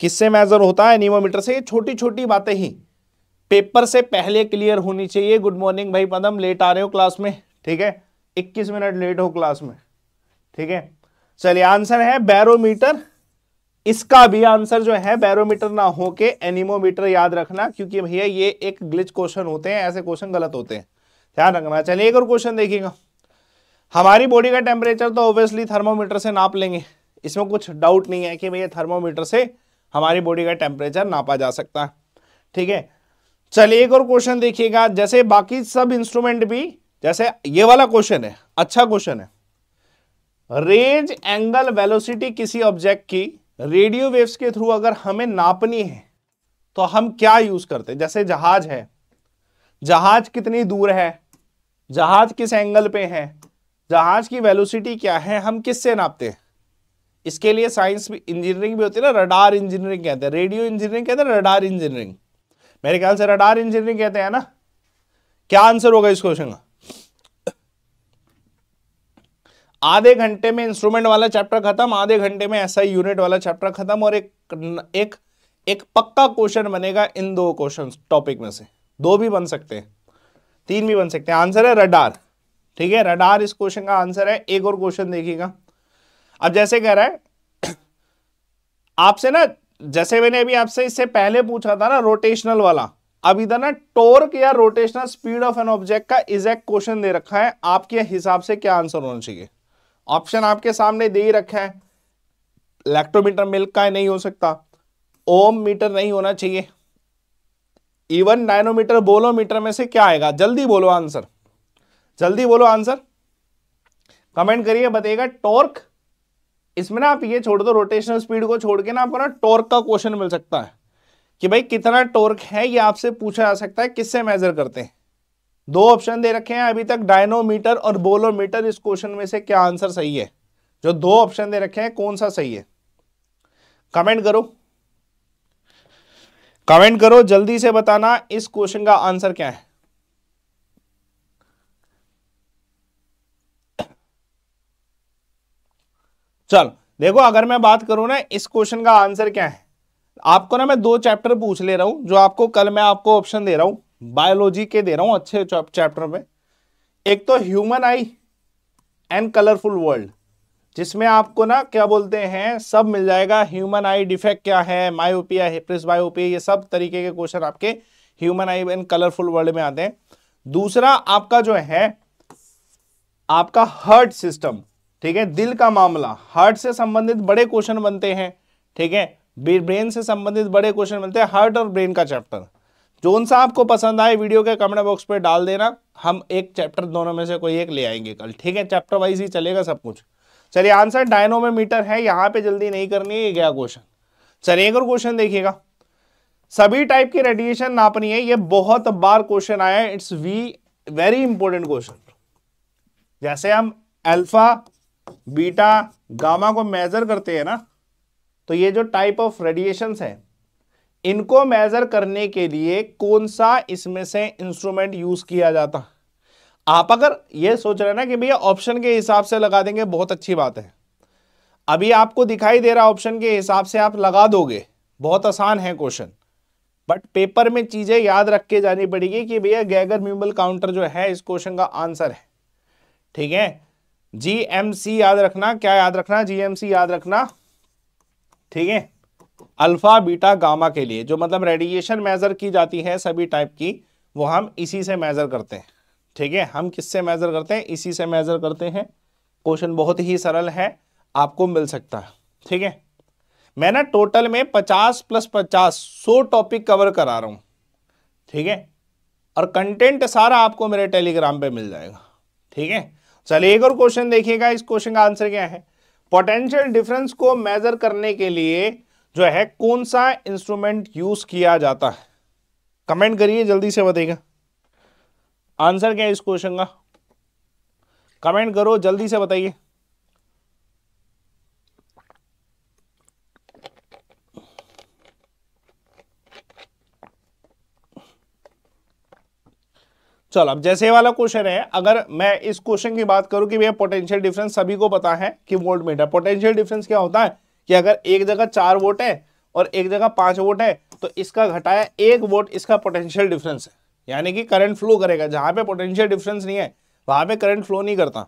किससे मेजर होता है? एनीमोमीटर से। ये छोटी छोटी बातें ही। पेपर से पहले क्लियर होनी चाहिए। गुड मॉर्निंग भाई पदम लेट आ रहे हो क्लास में। ठीक है? 21 मिनट लेट हो क्लास में। ठीक है? चलिए आंसर है बैरोमीटर इसका भी आंसर जो है बैरोमीटर ना हो के एनिमोमीटर याद रखना, क्योंकि भैया ये एक ग्लिच क्वेश्चन होते हैं, ऐसे क्वेश्चन गलत होते हैं। ध्यान रखना। चलिए एक और क्वेश्चन देखिएगा हमारी बॉडी का टेम्परेचर तो ऑब्वियसली थर्मोमीटर से नाप लेंगे। इसमें कुछ डाउट नहीं है कि भैया थर्मोमीटर से हमारी बॉडी का टेम्परेचर नापा जा सकता है। ठीक है? चलिए एक और क्वेश्चन देखिएगा। जैसे बाकी सब इंस्ट्रूमेंट भी, जैसे ये वाला क्वेश्चन है अच्छा क्वेश्चन है। रेंज एंगल वेलोसिटी किसी ऑब्जेक्ट की रेडियो वेव्स के थ्रू अगर हमें नापनी है तो हम क्या यूज़ करते हैं? जैसे जहाज़ है। जहाज़ कितनी दूर है? जहाज़ किस एंगल पे है? जहाज़ की वेलोसिटी क्या है, हम किससे नापते हैं? इसके लिए साइंस इंजीनियरिंग भी होती है ना रडार इंजीनियरिंग कहते हैं रेडियो इंजीनियरिंग कहते हैं रडार इंजीनियरिंग मेरे ख्याल से रडार इंजीनियरिंग कहते हैं ना? क्या आंसर होगा इस क्वेश्चन का? आधे घंटे में इंस्ट्रूमेंट वाला चैप्टर खत्म, आधे घंटे में ऐसा यूनिट वाला चैप्टर खत्म और एक एक एक पक्का क्वेश्चन बनेगा इन दो क्वेश्चन टॉपिक में से। दो भी बन सकते हैं। तीन भी बन सकते हैं। आंसर है रडार ठीक है रडार इस क्वेश्चन का आंसर है, एक और क्वेश्चन देखिएगा। अब जैसे कह रहा है, आपसे ना, जैसे मैंने अभी आपसे इससे पहले पूछा था ना रोटेशनल वाला, अब इधर ना टोर्क या rotational speed of an object का इजेक्ट क्वेश्चन दे रखा है, आपके हिसाब से क्या आंसर होना चाहिए? ऑप्शन आपके सामने दे ही रखा है। इलेक्ट्रोमीटर मिल्क का नहीं हो सकता ओम मीटर नहीं होना चाहिए। इवन नाइनोमीटर बोलोमीटर में से क्या आएगा? जल्दी बोलो आंसर जल्दी बोलो आंसर। कमेंट करिए, बताइएगा टॉर्क। इसमें ना आप ये छोड़ दो, रोटेशनल स्पीड को छोड़ के ना आपको ना टॉर्क का क्वेश्चन मिल सकता है। कि भाई कितना टॉर्क है, ये आपसे पूछा जा सकता है किससे मेजर करते हैं। दो ऑप्शन दे रखे हैं, अभी तक डायनोमीटर और बोलोमीटर इस क्वेश्चन में से क्या आंसर सही है? जो दो ऑप्शन दे रखे हैं, कौन सा सही है? कमेंट करो। कमेंट करो, जल्दी से बताना इस क्वेश्चन का आंसर क्या है। चल, देखो, अगर मैं बात करूँ ना, इस क्वेश्चन का आंसर क्या है? आपको ना मैं दो चैप्टर पूछ ले रहा हूँ, जो आपको कल मैं आपको ऑप्शन दे रहा हूँ बायोलॉजी के दे रहा हूँ अच्छे चैप्टर में। एक तो human eye and colourful world जिसमें आपको ना, क्या बोलते हैं, सब मिल जाएगा। ह्यूमन आई डिफेक्ट क्या है? मायोपिया हिप्रिस बायोपिया ये सब तरीके के क्वेश्चन आपके human eye and colourful world में आते हैं। दूसरा आपका जो है, आपका हर्ट सिस्टम ठीक है? दिल का मामला हार्ट से संबंधित बड़े क्वेश्चन बनते हैं, ठीक है? ब्रेन से संबंधित बड़े क्वेश्चन बनते हैं हार्ट और ब्रेन का चैप्टर जोन सा आपको पसंद आए वीडियो के कमेंट बॉक्स पे डाल देना। हम एक चैप्टर दोनों में से कोई एक ले आएँगे कल, ठीक है? चैप्टर वाइज ही चलेगा सब कुछ। चलिए आंसर डायनोमीटर है, यहाँ पे जल्दी नहीं करनी है गया क्वेश्चन चलिए, एक और क्वेश्चन देखिएगा। सभी टाइप की रेडिएशन नापनी है, ये बहुत बार क्वेश्चन आया it's we very important question जैसे हम अल्फ़ा बीटा गामा को मेजर करते हैं ना तो ये जो टाइप ऑफ़ रेडिएशन है, इनको मेजर करने के लिए कौन सा इसमें से इंस्ट्रूमेंट यूज़ किया जाता? आप अगर ये सोच रहे हैं ना कि भैया ऑप्शन के हिसाब से लगा देंगे, बहुत अच्छी बात है। अभी आपको दिखाई दे रहा ऑप्शन के हिसाब से आप लगा दोगे, बहुत आसान है क्वेश्चन बट पेपर में चीज़ें याद रख के जानी पड़ेगी कि भैया गैगर म्यूबल काउंटर जो है, इस क्वेश्चन का आंसर है। ठीक है? जीएमसी याद रखना, क्या याद रखना? जीएमसी याद रखना। ठीक है? अल्फ़ा, बीटा, गामा के लिए, जो मतलब रेडिएशन मेजर की जाती है सभी टाइप की, वो हम इसी से मेजर करते हैं। ठीक है? हम किससे मेजर करते हैं? इसी से मेजर करते हैं। क्वेश्चन बहुत ही सरल है, आपको मिल सकता है। ठीक है? मैं ना टोटल में 50 प्लस 50 सौ टॉपिक कवर करा रहा हूँ। ठीक है? और कंटेंट सारा आपको मेरे टेलीग्राम पे मिल जाएगा। ठीक है? चलिए एक और क्वेश्चन देखिएगा, इस क्वेश्चन का आंसर क्या है? पोटेंशियल डिफरेंस को मेजर करने के लिए जो है, कौन सा इंस्ट्रूमेंट यूज़ किया जाता है? कमेंट करिए, जल्दी से बताइएगा। आंसर क्या है इस क्वेश्चन का? कमेंट करो, जल्दी से बताइए। चलो, अब जैसे वाला क्वेश्चन है, अगर मैं इस क्वेश्चन की बात करूँ कि भैया पोटेंशियल डिफरेंस सभी को पता है कि वोल्ट मीटर पोटेंशियल डिफरेंस क्या होता है? कि अगर एक जगह चार वोट है और एक जगह पाँच वोट है तो इसका घटाया एक वोट इसका पोटेंशियल डिफरेंस है। यानी कि करंट फ्लो करेगा। जहाँ पे पोटेंशियल डिफरेंस नहीं है, वहाँ पे करंट फ्लो नहीं करता।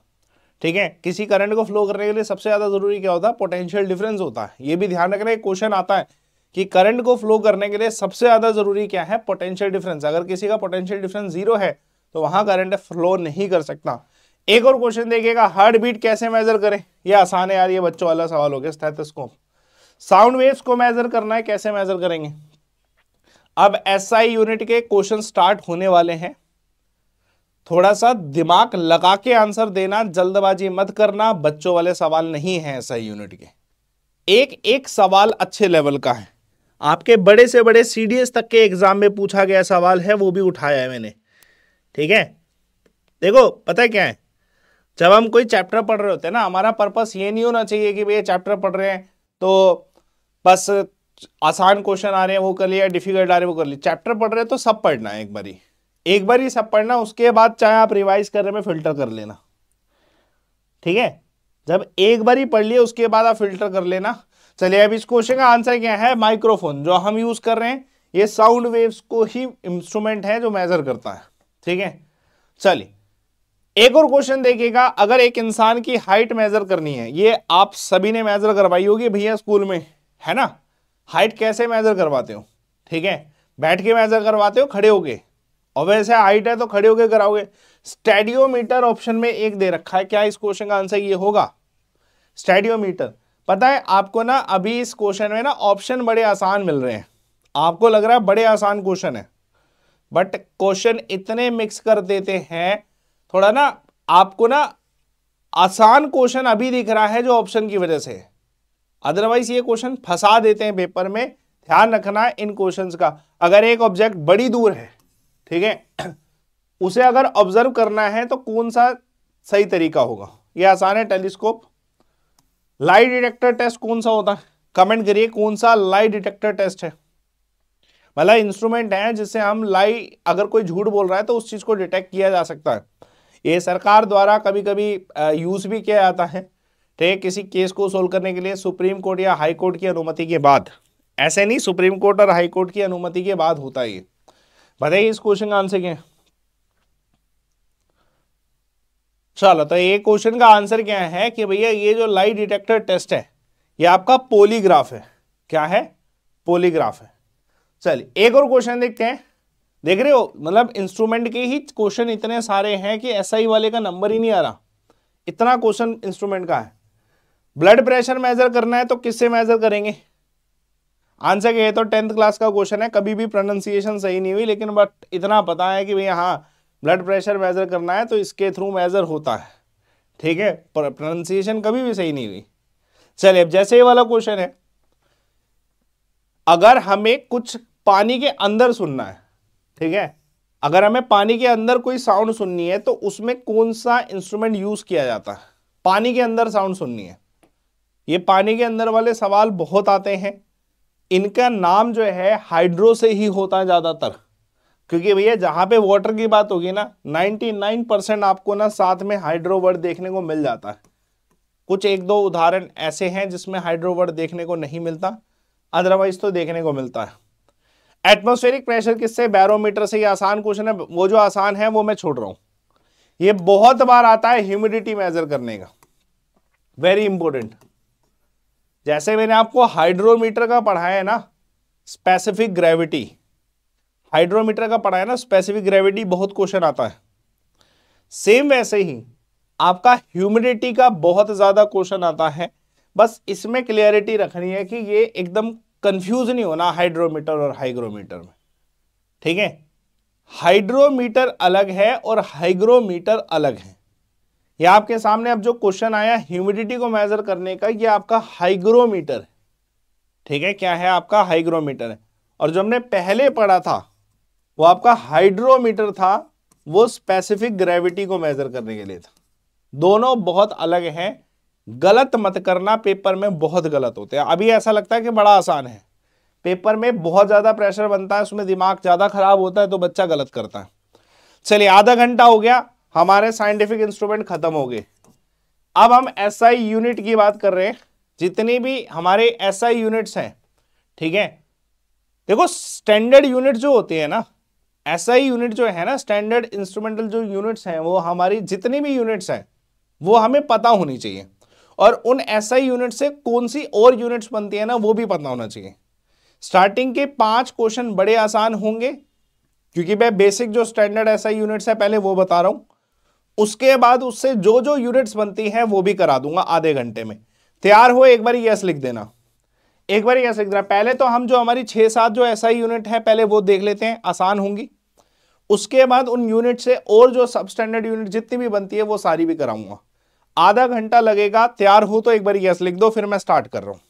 ठीक है? किसी करंट को फ्लो करने के लिए सबसे ज़्यादा ज़रूरी क्या होता है? पोटेंशियल डिफरेंस होता है। ये भी ध्यान रखना, एक क्वेश्चन आता है कि करंट को फ्लो करने के लिए सबसे ज़्यादा ज़रूरी क्या है? पोटेंशियल डिफरेंस अगर किसी का पोटेंशियल डिफरेंस ज़ीरो है तो वहाँ करंट फ्लो नहीं कर सकता। एक और क्वेश्चन देखिएगा हार्ट बीट कैसे मेजर करें? ये आसान है यार, ये बच्चों वाला सवाल हो गया स्टेथोस्कोप साउंड वेव्स को मेजर करना है, कैसे मेजर करेंगे? अब एसआई यूनिट के क्वेश्चन स्टार्ट होने वाले हैं। थोड़ा सा दिमाग लगा के आंसर देना, जल्दबाजी मत करना, बच्चों वाले सवाल नहीं है एसआई यूनिट के। एक एक सवाल अच्छे लेवल का है। आपके बड़े से बड़े सीडीएस तक के एग्ज़ाम में पूछा गया सवाल है, वो भी उठाया है मैंने। ठीक है? देखो, पता है क्या है? जब हम कोई चैप्टर पढ़ रहे होते हैं ना, हमारा पर्पस ये नहीं होना चाहिए कि भैया चैप्टर पढ़ रहे हैं तो बस आसान क्वेश्चन आ रहे हैं, वो कर लिया डिफ़िकल्ट आ रहे हैं, वो कर लिया। चैप्टर पढ़ रहे हैं तो सब पढ़ना है एक बारी। एक बार ही सब पढ़ना, उसके बाद चाहे आप रिवाइज करने में फ़िल्टर कर लेना। ठीक है? जब एक बार ही पढ़ लिया उसके बाद आप फ़िल्टर कर लेना। चलिए, अब इस क्वेश्चन का आंसर क्या है? माइक्रोफोन जो हम यूज़ कर रहे हैं, ये साउंड वेव्स को ही इंस्ट्रूमेंट है जो मेजर करता है। ठीक है? चलिए, एक और क्वेश्चन देखिएगा। अगर एक इंसान की हाइट मेजर करनी है, ये आप सभी ने मेजर करवाई होगी भैया स्कूल में, है ना? हाइट कैसे मेजर करवाते हो? ठीक है? बैठ के मेजर करवाते हो, खड़े होके। और वैसे हाइट है तो खड़े होके कराओगे। स्टेडियोमीटर ऑप्शन में एक दे रखा है। क्या इस क्वेश्चन का आंसर ये होगा? स्टेडियोमीटर पता है, आपको ना अभी इस क्वेश्चन में ना ऑप्शन बड़े आसान मिल रहे हैं। आपको लग रहा है बड़े आसान क्वेश्चन है। बट क्वेश्चन इतने मिक्स कर देते हैं, थोड़ा ना आपको ना आसान क्वेश्चन अभी दिख रहा है जो ऑप्शन की वजह से। अदरवाइज़ ये क्वेश्चन फंसा देते हैं पेपर में। ध्यान रखना है इन क्वेश्चंस का। अगर एक ऑब्जेक्ट बड़ी दूर है, ठीक है? उसे अगर ऑब्ज़र्व करना है तो कौन सा सही तरीका होगा? ये आसान है टेलीस्कोप लाइट डिटेक्टर टेस्ट कौन सा होता है? कमेंट करिए कौन सा लाइट डिटेक्टर टेस्ट है। मतलब इंस्ट्रूमेंट है जिससे हम लाई, अगर कोई झूठ बोल रहा है तो उस चीज़ को डिटेक्ट किया जा सकता है। ये सरकार द्वारा कभी कभी यूज़ भी किया जाता है, ठीक? किसी केस को सोल्व करने के लिए सुप्रीम कोर्ट या हाई कोर्ट की अनुमति के बाद। ऐसे नहीं, सुप्रीम कोर्ट और हाई कोर्ट की अनुमति के बाद होता है ये। बताइए इस क्वेश्चन का आंसर क्या है। चलो तो ये क्वेश्चन का आंसर क्या है कि भैया ये जो लाइट डिटेक्टर टेस्ट है, ये आपका पोलीग्राफ है। क्या है? पोलीग्राफ है। चलिए, एक और क्वेश्चन देखते हैं। देख रहे हो मतलब इंस्ट्रूमेंट के ही क्वेश्चन इतने सारे हैं कि एसआई वाले का नंबर ही नहीं आ रहा। इतना क्वेश्चन इंस्ट्रूमेंट का है। ब्लड प्रेशर मेजर करना है तो किससे मेजर करेंगे? आंसर ये तो टेंथ क्लास का क्वेश्चन है, कभी भी प्रोनाउंसिएशन सही नहीं हुई, लेकिन बट इतना पता है कि भैया हाँ ब्लड प्रेशर मेजर करना है तो इसके थ्रू मेजर होता है। ठीक है प्रोनाउंसिएशन कभी भी सही नहीं हुई। चलिए, अब जैसे ये वाला क्वेश्चन है। अगर हमें कुछ पानी के अंदर सुनना है, ठीक है? अगर हमें पानी के अंदर कोई साउंड सुननी है तो उसमें कौन सा इंस्ट्रूमेंट यूज़ किया जाता है? पानी के अंदर साउंड सुननी है। ये पानी के अंदर वाले सवाल बहुत आते हैं। इनका नाम जो है हाइड्रो से ही होता है ज़्यादातर। क्योंकि भैया, जहाँ पे वाटर की बात होगी ना 99 परसेंट आपको ना साथ में हाइड्रो वर्ड देखने को मिल जाता है। कुछ एक दो उदाहरण ऐसे हैं जिसमें हाइड्रो वर्ड देखने को नहीं मिलता अदरवाइज़ तो देखने को मिलता है। एटमोस्फेरिक प्रेशर किससे? बैरोमीटर से। ये आसान क्वेश्चन है। वो जो आसान है, वो मैं छोड़ रहा हूँ। ये बहुत बार आता है ह्यूमिडिटी मेजर करने का। वेरी इंपॉर्टेंट जैसे मैंने आपको हाइड्रोमीटर का पढ़ाया है ना स्पेसिफिक ग्रेविटी हाइड्रोमीटर का पढ़ाया ना स्पेसिफिक ग्रेविटी बहुत क्वेश्चन आता है। सेम वैसे ही, आपका ह्यूमिडिटी का बहुत ज़्यादा क्वेश्चन आता है। बस इसमें क्लियरिटी रखनी है कि ये एकदम कंफ्यूज नहीं होना हाइड्रोमीटर और हाइग्रोमीटर में। ठीक है? हाइड्रोमीटर अलग है और हाइग्रोमीटर अलग है। ये आपके सामने अब जो क्वेश्चन आया ह्यूमिडिटी को मेजर करने का, ये आपका हाइग्रोमीटर है। ठीक है? क्या है आपका हाइग्रोमीटर है? और जो हमने पहले पढ़ा था, वो आपका हाइड्रोमीटर था, वो स्पेसिफिक ग्रेविटी को मेजर करने के लिए था। दोनों बहुत अलग हैं गलत मत करना पेपर में बहुत गलत होते हैं। अभी ऐसा लगता है कि बड़ा आसान है। पेपर में बहुत ज़्यादा प्रेशर बनता है, उसमें दिमाग ज़्यादा खराब होता है तो बच्चा गलत करता है। चलिए, आधा घंटा हो गया, हमारे साइंटिफिक इंस्ट्रूमेंट खत्म हो गए। अब हम एस आई यूनिट की बात कर रहे हैं। जितनी भी हमारे एस आई यूनिट्स हैं, ठीक है? देखो स्टैंडर्ड यूनिट जो होते हैं ना एस आई यूनिट जो है ना स्टैंडर्ड इंस्ट्रूमेंटल जो यूनिट्स हैं, वो हमारी जितनी भी यूनिट्स हैं, वो हमें पता होनी चाहिए। और उन एस आई यूनिट से कौन सी और यूनिट्स बनती है ना, वो भी पता होना चाहिए। स्टार्टिंग के पाँच क्वेश्चन बड़े आसान होंगे, क्योंकि मैं बेसिक जो स्टैंडर्ड एस आई यूनिट्स है, पहले वो बता रहा हूँ। उसके बाद उससे जो जो यूनिट्स बनती हैं, वो भी करा दूँगा आधे घंटे में। तैयार हो, एक बार यस लिख देना। एक बार यस लिख देना। पहले तो हम जो हमारी छह सात जो ऐसा यूनिट है, पहले वो देख लेते हैं, आसान होंगी। उसके बाद उन यूनिट से और जो सब स्टैंडर्ड यूनिट जितनी भी बनती है, वो सारी भी कराऊँगा। आधा घंटा लगेगा, तैयार हो तो एक बार यस लिख दो, फिर मैं स्टार्ट कर रहा हूँ।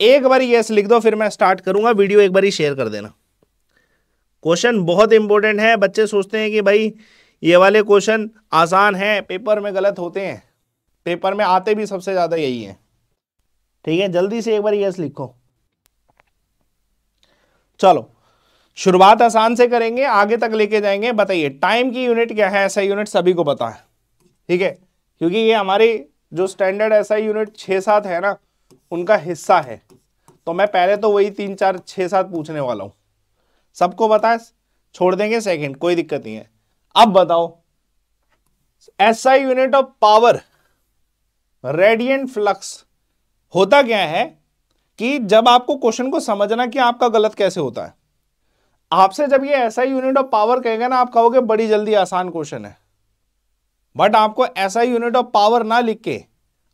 एक बार यस लिख दो, फिर मैं स्टार्ट करूँगा वीडियो एक बार शेयर कर देना। क्वेश्चन बहुत इंपॉर्टेंट है, बच्चे सोचते हैं कि भाई, ये वाले क्वेश्चन आसान है पेपर में गलत होते हैं। पेपर में आते भी सबसे ज़्यादा यही है। ठीक है, जल्दी से एक बार यस लिखो। चलो, शुरुआत आसान से करेंगे, आगे तक लेके जाएँगे। बताइए टाइम की यूनिट क्या है? ऐसा यूनिट सभी को पता है। ठीक है? क्योंकि ये हमारे जो स्टैंडर्ड ऐसा यूनिट छः सात है ना, उनका हिस्सा है। तो मैं पहले तो वही तीन चार छः सात पूछने वाला हूँ। सबको है? छोड़ देंगे सेकंड कोई दिक्कत नहीं है। अब बताओ SI unit of power radiant flux होता क्या है कि जब आपको क्वेश्चन को समझना कि आपका गलत कैसे होता है? आपसे जब ये ऐसा यूनिट ऑफ़ पावर कहेगा ना, आप कहोगे, बड़ी जल्दी आसान क्वेश्चन है। बट आपको ऐसा यूनिट ऑफ़ पावर ना लिख के,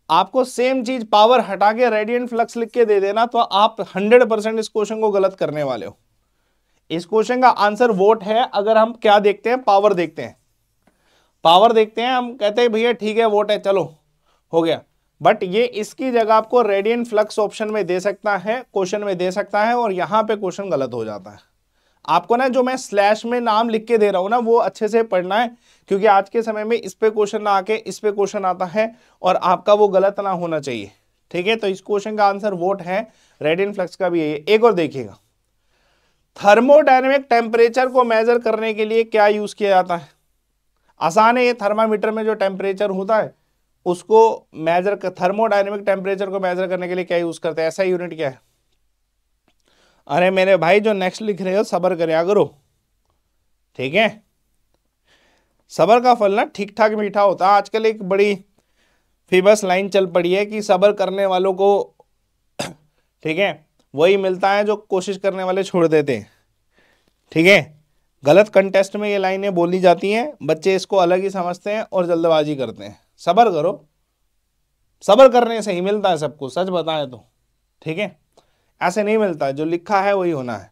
आपको सेम चीज़ पावर हटा के रेडियंट फ्लक्स लिख के दे देना तो आप 100 परसेंट इस क्वेश्चन को गलत करने वाले हो। इस क्वेश्चन का आंसर वोट है, अगर हम क्या देखते हैं? पावर देखते हैं। पावर देखते हैं, हम कहते हैं, भैया, ठीक है वोट है, चलो, हो गया। बट ये इसकी जगह आपको रेडियंट फ्लक्स ऑप्शन में दे सकता है क्वेश्चन में दे सकता है, और यहाँ पे क्वेश्चन गलत हो जाता है। आपको ना, जो मैं स्लैश में नाम लिख के दे रहा हूँ ना, वो अच्छे से पढ़ना है। क्योंकि आज के समय में इस पे क्वेश्चन ना आके इस पे क्वेश्चन आता है और आपका वो गलत ना होना चाहिए। ठीक है? तो इस क्वेश्चन का आंसर वोट है। रेडियन फ्लक्स का भी है एक और देखिएगा। थर्मोडाइनमिक टेम्परेचर को मेजर करने के लिए क्या यूज़ किया जाता है? आसान है ये। थर्मामीटर में जो टेम्परेचर होता है, उसको मेजर थर्मोडाइनमिक टेम्परेचर को मेजर करने के लिए क्या यूज़ करते हैं? ऐसा यूनिट क्या है? अरे मेरे भाई, जो नेक्स्ट लिख रहे हो, सबर कर। करो ठीक है? सबर का फल ना ठीक ठाक मीठा होता। है आजकल एक बड़ी फ़ेमस लाइन चल पड़ी है कि सबर करने वालों को ठीक है, वही मिलता है जो कोशिश करने वाले छोड़ देते हैं। ठीक है, गलत कंटेस्ट में ये लाइनें बोली जाती हैं, बच्चे इसको अलग ही समझते हैं और जल्दबाजी करते हैं। सबर करो। सबर करने से ही मिलता है सबको, सच बताएँ तो। ठीक है, ऐसे नहीं मिलता, जो लिखा है वही होना है।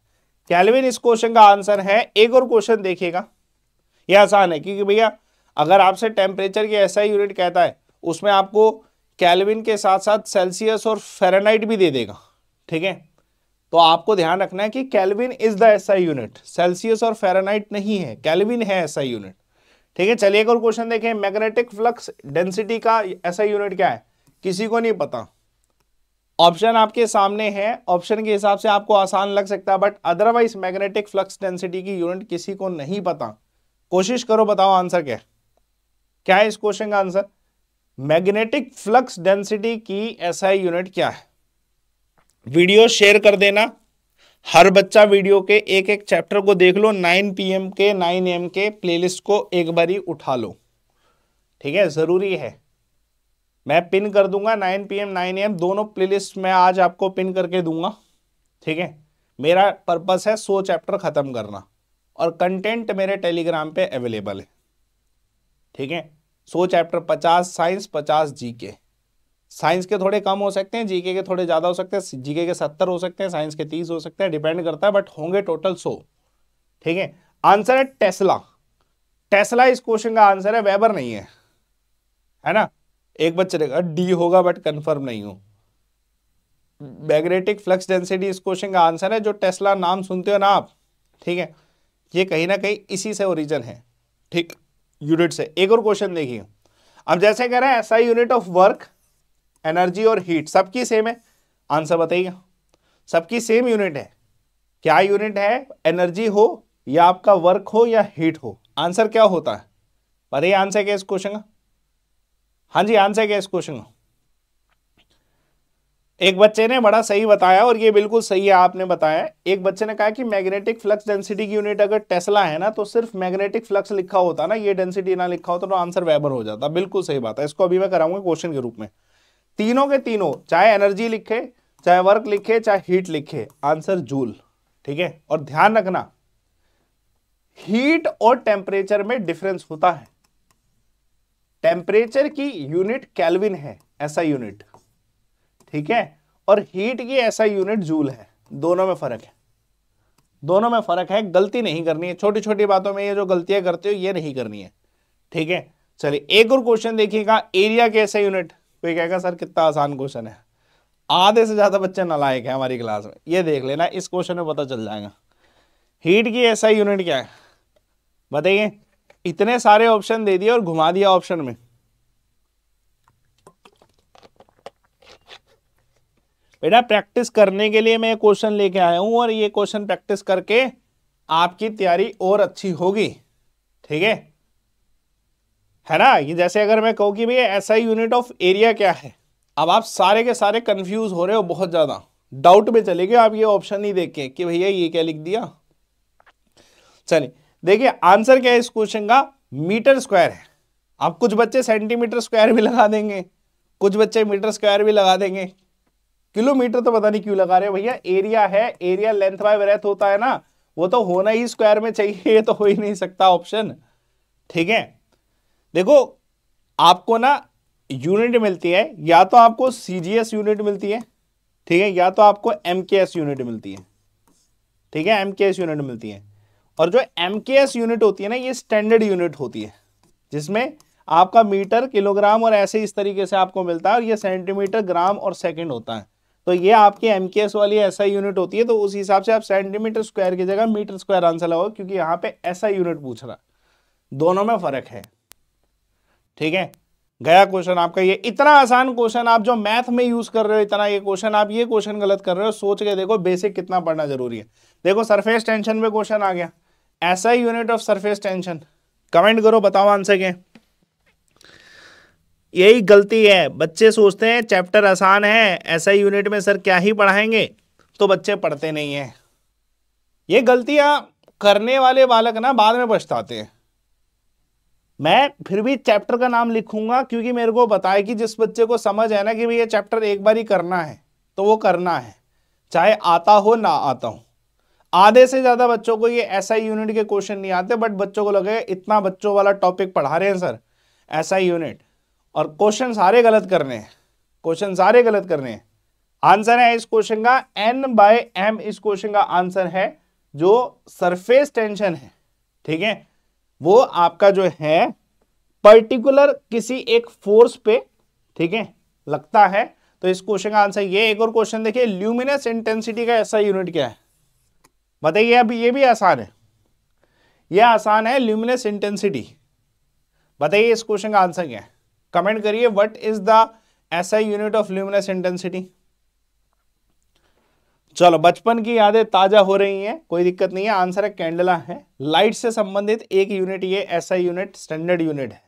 कैलविन इस क्वेश्चन का आंसर है। एक और क्वेश्चन देखिएगा। यह आसान है, क्योंकि भैया, अगर आपसे टेम्परेचर की ऐसा यूनिट कहता है, उसमें आपको कैलविन के साथ साथ सेल्सियस और फेरानाइट भी दे देगा, ठीक है? तो आपको ध्यान रखना है कि kelvin is the SI unit Celsius और फेरानाइट नहीं है कैलविन है ऐसा यूनिट ठीक है? चलिए एक और क्वेश्चन देखें मैग्नेटिक फ्लक्स डेंसिटी का ऐसा यूनिट क्या है? किसी को नहीं पता। ऑप्शन आपके सामने है ऑप्शन के हिसाब से आपको आसान लग सकता है but otherwise magnetic flux density की यूनिट किसी को नहीं पता। कोशिश करो, बताओ आंसर क्या क्या है इस क्वेश्चन का आंसर? मैग्नेटिक फ्लक्स डेंसिटी की एसआई यूनिट क्या है? वीडियो शेयर कर देना। हर बच्चा वीडियो के एक एक चैप्टर को देख लो 9 पीएम के 9 एम के प्लेलिस्ट को एक बारी उठा लो। ठीक है? ज़रूरी है। मैं पिन कर दूँगा 9 पी एम नाइन एम दोनों प्लेलिस्ट मैं आज आपको पिन करके दूँगा। ठीक है? मेरा पर्पस है सो चैप्टर ख़त्म करना। और कंटेंट मेरे टेलीग्राम पे अवेलेबल है। ठीक है? So chapter 50 science 50 GK science के थोड़े कम हो सकते हैं जीके के थोड़े ज़्यादा हो सकते हैं जीके के सत्तर हो सकते हैं साइंस के तीस हो सकते हैं डिपेंड करता है बट होंगे टोटल सो। ठीक है? आंसर है टेस्ला टेस्ला इस क्वेश्चन का आंसर है वेबर नहीं है। है ना? एक बार चलेगा डी होगा बट कंफर्म नहीं हो। मैग्नेटिक फ्लक्स डेंसिटी इस क्वेश्चन का आंसर है, जो टेस्ला नाम सुनते हो ना आप। ठीक है? ये कहीं ना कहीं इसी से ओरिजिन है। ठीक यूनिट से। एक और क्वेश्चन देखिए। अब जैसे कह रहे हैं SI unit of work energy और हीट सबकी सेम है। आंसर बताइएगा सबकी सेम यूनिट है। क्या यूनिट है? एनर्जी हो या आपका वर्क हो या हीट हो? आंसर क्या होता है? पर ये आंसर क्या इस क्वेश्चन का? हाँ जी आंसर क्या इस क्वेश्चन का? एक बच्चे ने बड़ा सही बताया और ये बिल्कुल सही है, आपने बताया। एक बच्चे ने कहा कि मैग्नेटिक फ्लक्स डेंसिटी की यूनिट अगर टेस्ला है ना तो सिर्फ़ मैग्नेटिक फ्लक्स लिखा होता ना, ये डेंसिटी ना लिखा होता तो आंसर वेबर हो जाता। बिल्कुल सही बात है। इसको अभी मैं कराऊँगा क्वेश्चन के रूप में। तीनों के तीनों, चाहे एनर्जी लिखे, चाहे वर्क लिखे, चाहे हीट लिखे, आंसर जूल, ठीक है? और ध्यान रखना, हीट और टेम्परेचर में डिफरेंस होता है। टेम्परेचर की यूनिट कैलविन है ऐसा यूनिट। ठीक है? और हीट की ऐसा यूनिट जूल है। दोनों में फ़र्क है। दोनों में फ़र्क है, गलती नहीं करनी है। छोटी छोटी बातों में ये जो गलतियाँ करते हो, ये नहीं करनी है। ठीक है? चलिए, एक और क्वेश्चन देखिएगा एरिया के ऐसा यूनिट कोई कहेगा, सर, कितना आसान क्वेश्चन है। आधे से ज़्यादा बच्चे नलायक है हमारी क्लास में। ये देख लेना, इस क्वेश्चन में पता चल जाएगा। हीट की ऐसा यूनिट क्या है? बताइए। इतने सारे ऑप्शन दे दिए और घुमा दिया ऑप्शन में। बेटा प्रैक्टिस करने के लिए मैं क्वेश्चन लेके आया हूँ और ये क्वेश्चन प्रैक्टिस करके आपकी तैयारी और अच्छी होगी। ठीक है? है ना? ये जैसे अगर मैं कहूँ कि भैया ऐसा यूनिट ऑफ़ एरिया क्या है? अब आप सारे के सारे कंफ्यूज हो रहे हो बहुत ज़्यादा। डाउट में चले गए आप ये ऑप्शन ही देख के भैया, ये क्या लिख दिया? चलिए, देखिए आंसर क्या है इस क्वेश्चन का? मीटर स्क्वायर है। अब कुछ बच्चे सेंटीमीटर स्क्वायर भी लगा देंगे। कुछ बच्चे मीटर स्क्वायर भी लगा देंगे। किलोमीटर तो पता नहीं क्यों लगा रहे भैया। एरिया है एरिया लेंथ बाय ब्रेथ होता है ना। वो तो होना ही स्क्वायर में चाहिए तो हो ही नहीं सकता ऑप्शन ठीक है? देखो, आपको ना यूनिट मिलती है, या तो आपको सीजीएस यूनिट मिलती है, ठीक है, या तो आपको एमकेएस यूनिट मिलती है। ठीक है एमकेएस यूनिट मिलती है। और जो एमकेएस यूनिट होती है ना, ये स्टैंडर्ड यूनिट होती है, जिसमें आपका मीटर किलोग्राम और ऐसे इस तरीके से आपको मिलता है, और ये सेंटीमीटर ग्राम और सेकंड होता है। तो ये आपकी एमकेएस वाली ऐसा यूनिट होती है तो उस हिसाब से आप सेंटीमीटर स्क्वायर की जगह मीटर स्क्वायर आंसर लगाओ, क्योंकि यहाँ पे ऐसा यूनिट पूछ रहा दोनों में फ़र्क है। ठीक है? गया क्वेश्चन आपका ये। इतना आसान क्वेश्चन आप जो मैथ में यूज़ कर रहे हो, इतना ये क्वेश्चन आप ये क्वेश्चन गलत कर रहे हो, सोच के देखो बेसिक कितना पढ़ना ज़रूरी है। देखो सरफेस टेंशन में क्वेश्चन आ गया। SI unit of surface tension comment करो, बताओ आंसर के यही गलती है। बच्चे सोचते हैं चैप्टर आसान है, ऐसा यूनिट में सर क्या ही पढ़ाएँगे? तो बच्चे पढ़ते नहीं है। ये गलतियाँ करने वाले बालक ना बाद में पछताते हैं। मैं फिर भी चैप्टर का नाम लिखूँगा क्योंकि मेरे को बताए कि जिस बच्चे को समझ है ना कि भाई ये चैप्टर एक बार ही करना है तो वो करना है। चाहे आता हो, ना आता हो। आधे से ज़्यादा बच्चों को ये ऐसा यूनिट के क्वेश्चन नहीं आते बट बच्चों को लगे इतना बच्चों वाला टॉपिक पढ़ा रहे हैं सर ऐसा यूनिट और क्वेश्चन सारे गलत करने हैं। क्वेश्चन सारे गलत करने हैं। आंसर है इस क्वेश्चन का एन बाय एम इस क्वेश्चन का आंसर है, जो सरफेस टेंशन है, ठीक है? वो आपका जो है, पर्टिकुलर किसी एक फोर्स पे, ठीक है, लगता है। तो इस क्वेश्चन का आंसर ये, एक और क्वेश्चन देखिए ल्यूमिनस इंटेंसिटी का ऐसा यूनिट क्या है? बताइए अभी ये भी आसान है। ये आसान है ल्यूमिनस इंटेंसिटी बताइए इस क्वेश्चन का आंसर क्या है? कमेंट करिए what is the SI unit of luminous intensity चलो, बचपन की यादें ताज़ा हो रही हैं, कोई दिक्कत नहीं है आंसर है कैंडला है। लाइट से संबंधित एक यूनिट ये ऐसा यूनिट स्टैंडर्ड यूनिट है।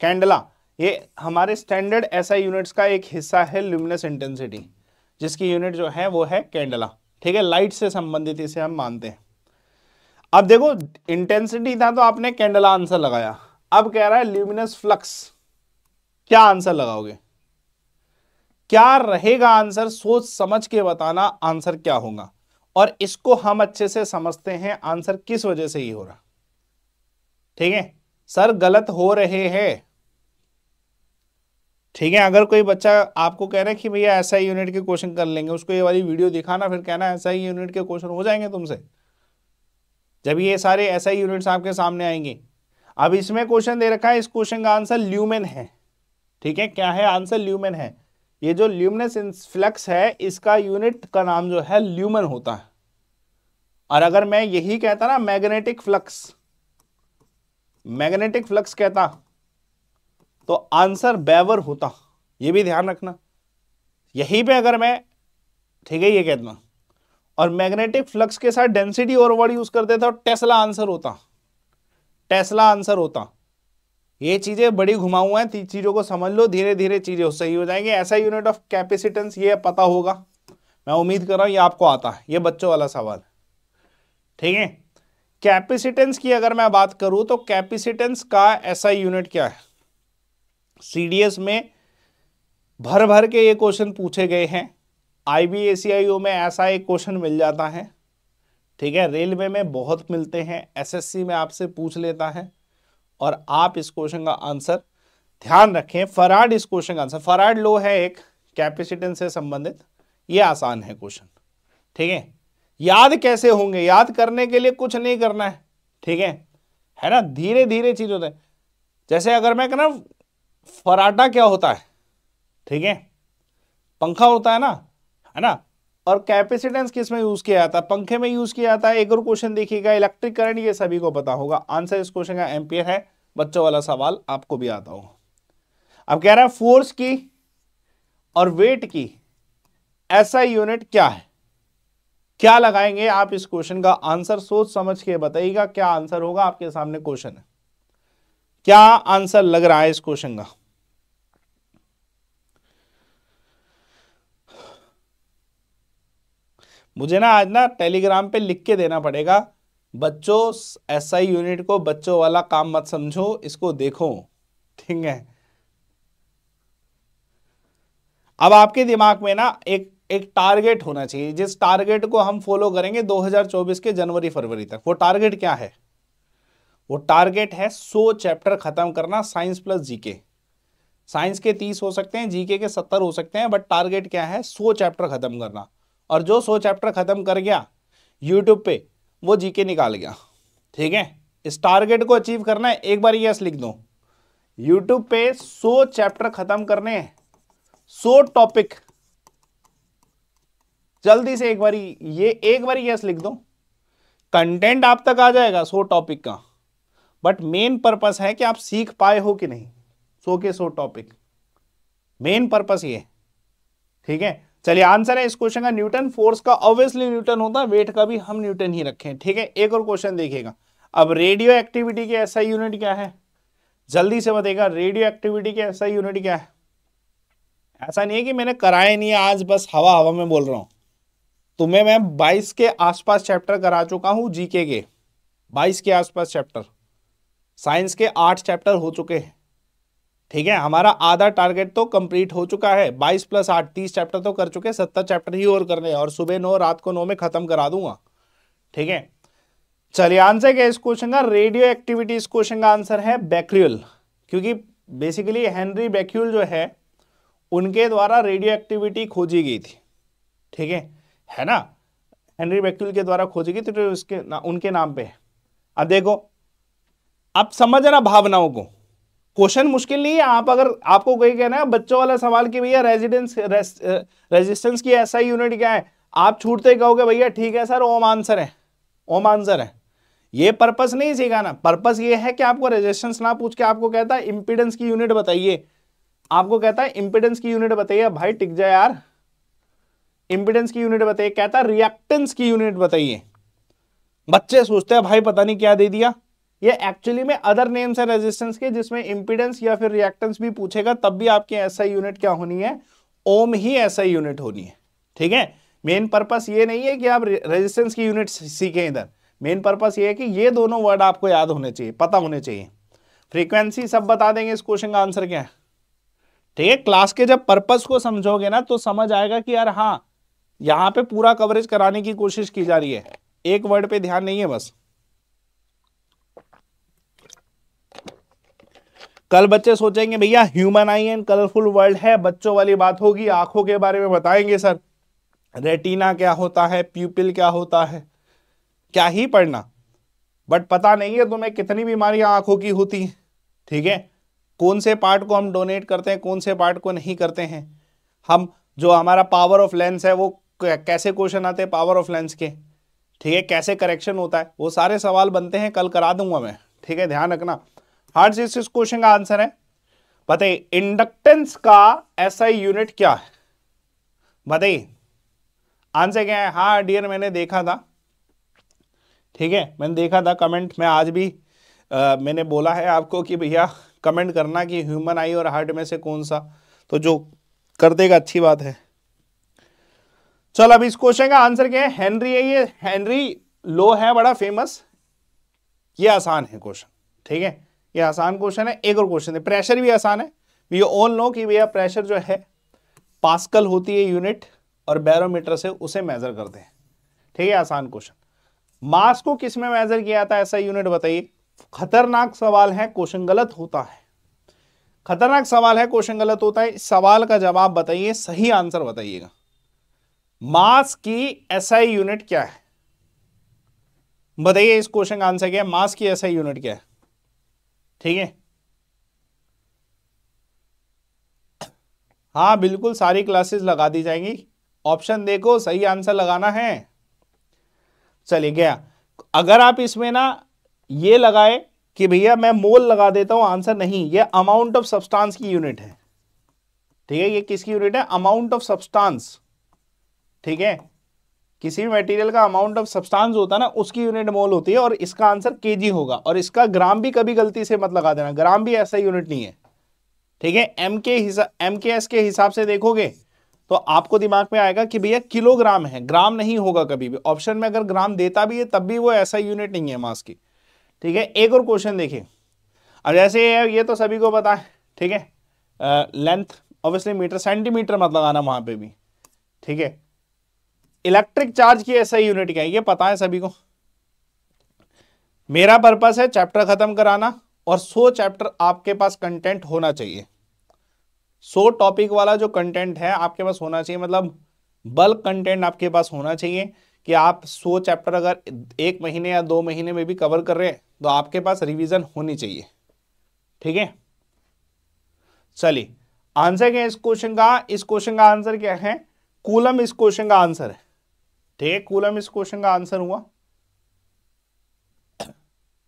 कैंडला, ये हमारे स्टैंडर्ड ऐसा यूनिट्स का एक हिस्सा है ल्यूमिनस इंटेंसिटी जिसकी यूनिट जो है वो है कैंडला। ठीक है लाइट से संबंधित इसे हम मानते हैं। अब देखो इंटेंसिटी था तो आपने कैंडला आंसर लगाया। अब कह रहा है ल्यूमिनस फ्लक्स क्या आंसर लगाओगे? क्या रहेगा आंसर? सोच समझ के बताना आंसर क्या होगा। और इसको हम अच्छे से समझते हैं, आंसर किस वजह से ही हो रहा। ठीक है? सर, गलत हो रहे हैं। ठीक है? अगर कोई बच्चा आपको कह रहा है कि भैया ऐसा ही यूनिट के क्वेश्चन कर लेंगे, उसको ये वाली वीडियो दिखाना, फिर कहना ऐसा ही यूनिट के क्वेश्चन हो जाएँगे तुमसे। जब ये सारे ऐसा ही यूनिट्स आपके सामने आएँगे। अब इसमें क्वेश्चन दे रखा है, इस क्वेश्चन का आंसर ल्यूमेन है। ठीक है, क्या है आंसर? ल्यूमेन है। ये जो ल्यूमिनस फ्लक्स है, इसका यूनिट का नाम जो है ल्यूमन होता है। और अगर मैं यही कहता ना, मैग्नेटिक फ्लक्स मैग्नेटिक फ्लक्स कहता तो आंसर बेवर होता। ये भी ध्यान रखना। यहीं पे अगर मैं, ठीक है, ये कहता और मैग्नेटिक फ्लक्स के साथ डेंसिटी और वर्ड यूज़ कर देता तो टेस्ला आंसर होता। टेस्ला आंसर होता। ये चीज़ें बड़ी घुमाऊ हैं चीज़ों को समझ लो धीरे धीरे चीज़ें सही हो जाएँगे। ऐसा यूनिट ऑफ़ कैपेसिटेंस ये पता होगा। मैं उम्मीद कर रहा हूँ ये आपको आता है। ये बच्चों वाला सवाल। ठीक है? कैपेसिटेंस की अगर मैं बात करूँ तो कैपेसिटेंस का ऐसा यूनिट क्या है? सीडीएस में भर भर के ये क्वेश्चन पूछे गए हैं। आईबीएसईआईओ में ऐसा एक क्वेश्चन मिल जाता है। ठीक है? रेलवे में बहुत मिलते हैं। एसएससी में आपसे पूछ लेता है। और आप इस क्वेश्चन का आंसर ध्यान रखें। फराड इस क्वेश्चन का आंसर फराड लो है एक कैपेसिटेंस से संबंधित। ये आसान है क्वेश्चन ठीक है? याद कैसे होंगे? याद करने के लिए कुछ नहीं करना है, ठीक है? है ना? धीरे धीरे चीज़ होता है। जैसे अगर मैं कहना, फराटा क्या होता है? ठीक है? पंखा होता है ना? है ना? और कैपेसिटेंस किसमें यूज़ किया जाता? है पंखे में यूज़ किया जाता है। एक और क्वेश्चन देखिएगा इलेक्ट्रिक करंट ये सभी को पता होगा। आंसर इस क्वेश्चन का एम्पियर है। बच्चों वाला सवाल आपको भी आता होगा। अब कह रहा है फोर्स की और वेट की ऐसा यूनिट क्या है? क्या लगाएँगे आप इस क्वेश्चन का? आंसर सोच समझ के बताइएगा, क्या आंसर होगा आपके सामने क्वेश्चन है। क्या आंसर लग रहा है इस क्वेश्चन का? मुझे ना आज ना टेलीग्राम पे लिख के देना पड़ेगा, बच्चों एसआई यूनिट को बच्चों वाला काम मत समझो, इसको देखो। ठीक है? अब आपके दिमाग में ना एक एक टारगेट होना चाहिए, जिस टारगेट को हम फॉलो करेंगे 2024 के जनवरी फरवरी तक। वो टारगेट क्या है? वो टारगेट है 100 चैप्टर खत्म करना साइंस प्लस जीके साइंस के 30 हो सकते हैं जीके के 70 हो सकते हैं बट टारगेट क्या है? 100 चैप्टर खत्म करना। और जो 100 चैप्टर खत्म कर गया यूट्यूब पे, वो जीके निकाल गया। ठीक है? इस टारगेट को अचीव करना है, एक बार यस लिख दो। यूट्यूब पे 100 चैप्टर खत्म करने हैं, सो टॉपिक जल्दी से एक बारी, ये एक बारी यस लिख दो। कंटेंट आप तक आ जाएगा सो टॉपिक का। बट मेन पर्पस है कि आप सीख पाए हो कि नहीं, सो के सो टॉपिक मेन पर्पस ये। ठीक है? चलिए आंसर है इस क्वेश्चन का न्यूटन, फोर्स का ऑब्वियसली न्यूटन होता है वेट का भी हम न्यूटन ही रखें, ठीक है? एक और क्वेश्चन देखिएगा। अब रेडियो एक्टिविटी के ऐसा यूनिट क्या है? जल्दी से बताएगा रेडियो एक्टिविटी के ऐसा यूनिट क्या है? ऐसा नहीं है कि मैंने कराए नहीं है, आज बस हवा हवा में बोल रहा हूँ। तुम्हें मैं 22 के आसपास चैप्टर करा चुका हूँ जीके के। 22 के आसपास चैप्टर साइंस के आठ चैप्टर हो चुके हैं। ठीक है हमारा आधा टारगेट तो कंप्लीट हो चुका है। 22 प्लस आठ तीस चैप्टर तो कर चुके सत्तर चैप्टर ही और करने और सुबह नौ रात को नौ में खत्म करा दूँगा। ठीक है? चलिए आंसर क्या इस क्वेश्चन का? रेडियो एक्टिविटी इस क्वेश्चन का आंसर है बैक्यूल क्योंकि बेसिकली हेनरी बैक्यूल जो है उनके द्वारा रेडियो एक्टिविटी खोजी गई थी। ठीक है? है ना? हेनरी बैक्यूल के द्वारा खोजी गई थी तो उसके ना, उनके नाम पे है। अब देखो अब समझना भावनाओं को। क्वेश्चन मुश्किल नहीं है। आप अगर, आपको कोई कहना है, बच्चों वाला सवाल कि भैया रेजिडेंस रेजिस्टेंस की ऐसा यूनिट क्या है? आप छूटते कहोगे, भैया, ठीक है सर, ओम आंसर है, ओम आंसर है। ये पर्पस नहीं सिखाना। पर्पस ये है कि आपको रेजिस्टेंस ना पूछ के आपको कहता है इंपीडेंस की यूनिट बताइए। आपको कहता है इंपिडेंस की यूनिट बताइए। भाई, टिक जाए यार। इंपिडेंस की यूनिट बताइए। कहता है रिएक्टेंस की यूनिट बताइए। बच्चे सोचते हैं, भाई, पता नहीं क्या दे दिया। ये एक्चुअली में अदर नेम्स है रेजिस्टेंस के, जिसमें इंपिडेंस या फिर रिएक्टेंस भी पूछेगा, तब भी आपकी ऐसा यूनिट क्या होनी है? ओम ही ऐसा यूनिट होनी है। ठीक है? मेन पर्पस ये नहीं है कि आप रेजिस्टेंस की यूनिट सीखें इधर। मेन पर्पस ये है कि ये दोनों वर्ड आपको याद होने चाहिए, पता होने चाहिए। फ्रीक्वेंसी सब बता देंगे इस क्वेश्चन का आंसर क्या है। ठीक है? क्लास के जब पर्पस को समझोगे ना तो समझ आएगा कि यार हाँ यहाँ पे पूरा कवरेज कराने की कोशिश की जा रही है। एक वर्ड पे ध्यान नहीं है बस। कल बच्चे सोचेंगे, भैया human eye and colourful world है, बच्चों वाली बात होगी, आँखों के बारे में बताएँगे सर। रेटिना क्या होता है प्यूपिल क्या होता है? क्या ही पढ़ना। बट पता नहीं है तुम्हें कितनी बीमारियाँ आँखों की होती ठीक है? कौन से पार्ट को हम डोनेट करते हैं, कौन से पार्ट को नहीं करते हैं? हम, जो हमारा पावर ऑफ़ लेंस है, वो कैसे क्वेश्चन आते हैं पावर ऑफ़ लेंस के? ठीक है? कैसे करेक्शन होता है? वो सारे सवाल बनते हैं, कल करा दूँगा मैं, ठीक है? ध्यान रखना। हार्ड से इस क्वेश्चन का आंसर है। बताइए इंडक्टेंस का एसआई यूनिट क्या है? बताइए आंसर क्या है? हाँ डियर मैंने देखा था। ठीक है मैंने देखा था कमेंट में आज भी आ, मैंने बोला है आपको कि भैया कमेंट करना कि ह्यूमन आई और हार्ट में से कौन सा? तो जो कर देगा अच्छी बात है। चलो अब इस क्वेश्चन का आंसर क्या है? हेनरी है ये। हेनरी लो है बड़ा फ़ेमस ये आसान है क्वेश्चन ठीक है? ये आसान क्वेश्चन है, एक और क्वेश्चन है। प्रेशर भी आसान है। वी ऑल नो कि भैया प्रेशर जो है पास्कल होती है यूनिट और बैरोमीटर से उसे मेजर करते हैं। ठीक है, आसान क्वेश्चन मास को किसमें मेजर किया था, ऐसा यूनिट बताइए। खतरनाक सवाल है क्वेश्चन गलत होता है। खतरनाक सवाल है क्वेश्चन गलत होता है। इस सवाल का जवाब बताइए, सही आंसर बताइएगा। मास की एसआई यूनिट क्या है? बताइए इस क्वेश्चन का आंसर क्या है। मास की एसआई यूनिट क्या है? ठीक है? हाँ बिल्कुल सारी क्लासेस लगा दी जाएँगी। ऑप्शन देखो, सही आंसर लगाना है। चलिए, गया। अगर आप इसमें ना ये लगाए कि भैया मैं मोल लगा देता हूँ आंसर नहीं, ये अमाउंट ऑफ़ सब्सटेंस की यूनिट है। ठीक है, ये किसकी यूनिट है? अमाउंट ऑफ़ सब्सटेंस ठीक है? किसी भी मटेरियल का अमाउंट ऑफ़ सब्सटेंस होता है ना, उसकी यूनिट मोल होती है और इसका आंसर केजी होगा। और इसका ग्राम भी कभी गलती से मत लगा देना। ग्राम भी ऐसा यूनिट नहीं है। ठीक है? एम के हिसाब एम के एस के हिसाब से देखोगे तो आपको दिमाग में आएगा कि भैया किलोग्राम है। ग्राम नहीं होगा कभी भी। ऑप्शन में अगर ग्राम देता भी है, तब भी वो ऐसा यूनिट नहीं है मास की। ठीक है? एक और क्वेश्चन देखिए। अब जैसे ये तो सभी को पता है। ठीक है? लेंथ ऑब्वियसली मीटर सेंटीमीटर मत लगाना वहाँ पे भी। ठीक है? इलेक्ट्रिक चार्ज की ऐसा यूनिट क्या है? ये पता है सभी को। मेरा पर्पस है चैप्टर खत्म कराना और सो चैप्टर आपके पास कंटेंट होना चाहिए। सो टॉपिक वाला जो कंटेंट है आपके पास होना चाहिए मतलब बल्क कंटेंट आपके पास होना चाहिए कि आप सो चैप्टर अगर एक महीने या दो महीने में भी कवर कर रहे हैं तो आपके पास रिवीजन होनी चाहिए। ठीक है? चलिए, आंसर क्या है इस क्वेश्चन का? इस क्वेश्चन का आंसर क्या है? कूलम इस क्वेश्चन का आंसर है। ठीक है कूलम इस क्वेश्चन का आंसर हुआ।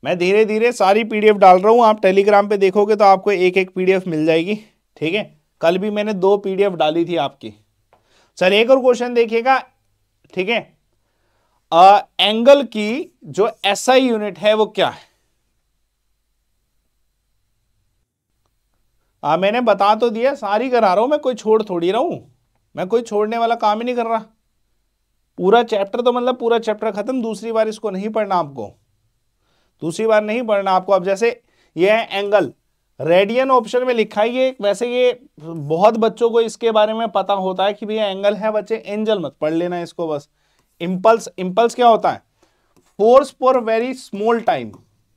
मैं धीरे धीरे सारी पीडीएफ डाल रहा हूँ आप टेलीग्राम पे देखोगे तो आपको एक एक पीडीएफ मिल जाएगी ठीक है? कल भी मैंने दो पीडीएफ डाली थी आपकी। चलिए एक और क्वेश्चन देखिएगा ठीक है? एंगल की जो एसआई यूनिट है वो क्या है? आ, मैंने बता तो दिया सारी करा रहा हूँ मैं कोई छोड़ थोड़ी रहा हूँ। मैं कोई छोड़ने वाला काम ही नहीं कर रहा। पूरा चैप्टर तो मतलब पूरा चैप्टर खत्म दूसरी बार इसको नहीं पढ़ना आपको। दूसरी बार नहीं पढ़ना आपको। अब जैसे ये है एंगल रेडियन ऑप्शन में लिखा ही है वैसे ये बहुत बच्चों को इसके बारे में पता होता है कि भैया एंगल है बच्चे एंजल मत पढ़ लेना इसको बस। इंपल्स इंपल्स क्या होता है? Force for very small time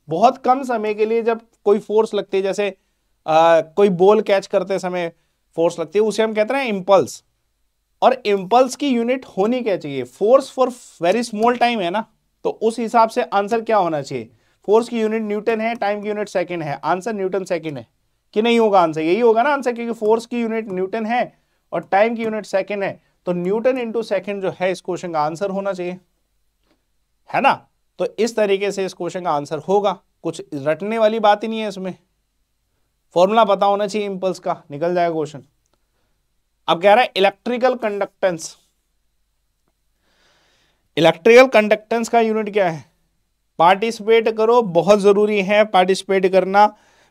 बहुत कम समय के लिए जब कोई फोर्स लगती है जैसे आ, कोई बॉल कैच करते समय फोर्स लगती है उसे हम कहते हैं इंपल्स और इंपल्स की यूनिट होनी क्या चाहिए? Force for very small time है ना? तो उस हिसाब से आंसर क्या होना चाहिए? फोर्स की यूनिट न्यूटन है टाइम की यूनिट सेकंड है। आंसर न्यूटन सेकंड है। कि नहीं होगा आंसर यही होगा ना आंसर क्योंकि फोर्स की यूनिट न्यूटन है और टाइम की यूनिट सेकंड है। तो न्यूटन इंटू सेकेंड जो है, इस क्वेश्चन का आंसर होना चाहिए। है ना? तो इस तरीके से इस क्वेश्चन का आंसर होगा। कुछ रटने वाली बात ही नहीं है इसमें। फॉर्मूला पता होना चाहिए इंपल्स का। निकल जाएगा क्वेश्चन अब कह रहा है इलेक्ट्रिकल कंडक्टेंस इलेक्ट्रिकल कंडक्टेंस का यूनिट क्या है? पार्टिसिपेट करो, बहुत ज़रूरी है पार्टिसिपेट करना।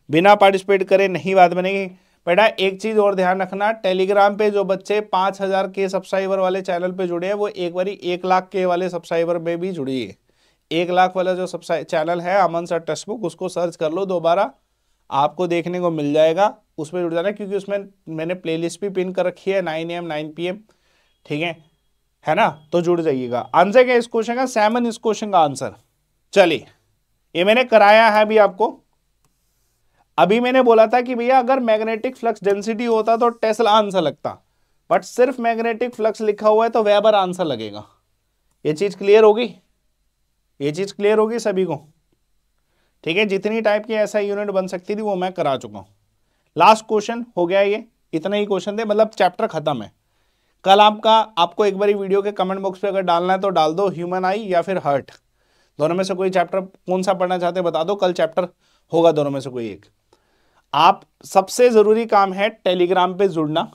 बिना पार्टिसिपेट करे नहीं बात बनेगी। बेटा, एक चीज़ और ध्यान रखना टेलीग्राम पे जो बच्चे पाँच हज़ार के सब्सक्राइबर वाले चैनल पे जुड़े हैं, वो एक बारी एक लाख के वाले सब्सक्राइबर में भी जुड़िए। एक लाख वाला जो सब्सक्राइब चैनल है अमन सर टेक्स्ट बुक उसको सर्च कर लो दोबारा। आपको देखने को मिल जाएगा। उसमें जुड़ जाना, क्योंकि उसमें मैंने प्लेलिस्ट भी पिन कर रखी है nine M nine P M ठीक है? है ना? तो जुड़ जाइएगा। आंसर क्या इस क्वेश्चन का? सेवन इस क्वेश्चन का आंसर चलिए, ये मैंने कराया है अभी आपको। अभी मैंने बोला था कि भैया, अगर मैग्नेटिक फ्लक्स डेंसिटी होता तो टेस्ला आंसर लगता। बट सिर्फ़ मैग्नेटिक फ्लक्स लिखा हुआ है तो वेबर आंसर लगेगा। ये चीज़ क्लियर होगी? ये चीज़ क्लियर होगी सभी को? ठीक है, जितनी टाइप की ऐसा यूनिट बन सकती थी, वो मैं करा चुका हूँ। लास्ट क्वेश्चन हो गया ये। इतना ही क्वेश्चन थे मतलब चैप्टर खत्म है। कल आपका, आपको एक बार वीडियो के कमेंट बॉक्स पे अगर डालना है तो डाल दो ह्यूमन आई या फिर हर्ट दोनों में से कोई चैप्टर कौन सा पढ़ना चाहते हैं, बता दो, कल चैप्टर होगा दोनों में से कोई एक। आप, सबसे ज़रूरी काम है टेलीग्राम पे जुड़ना।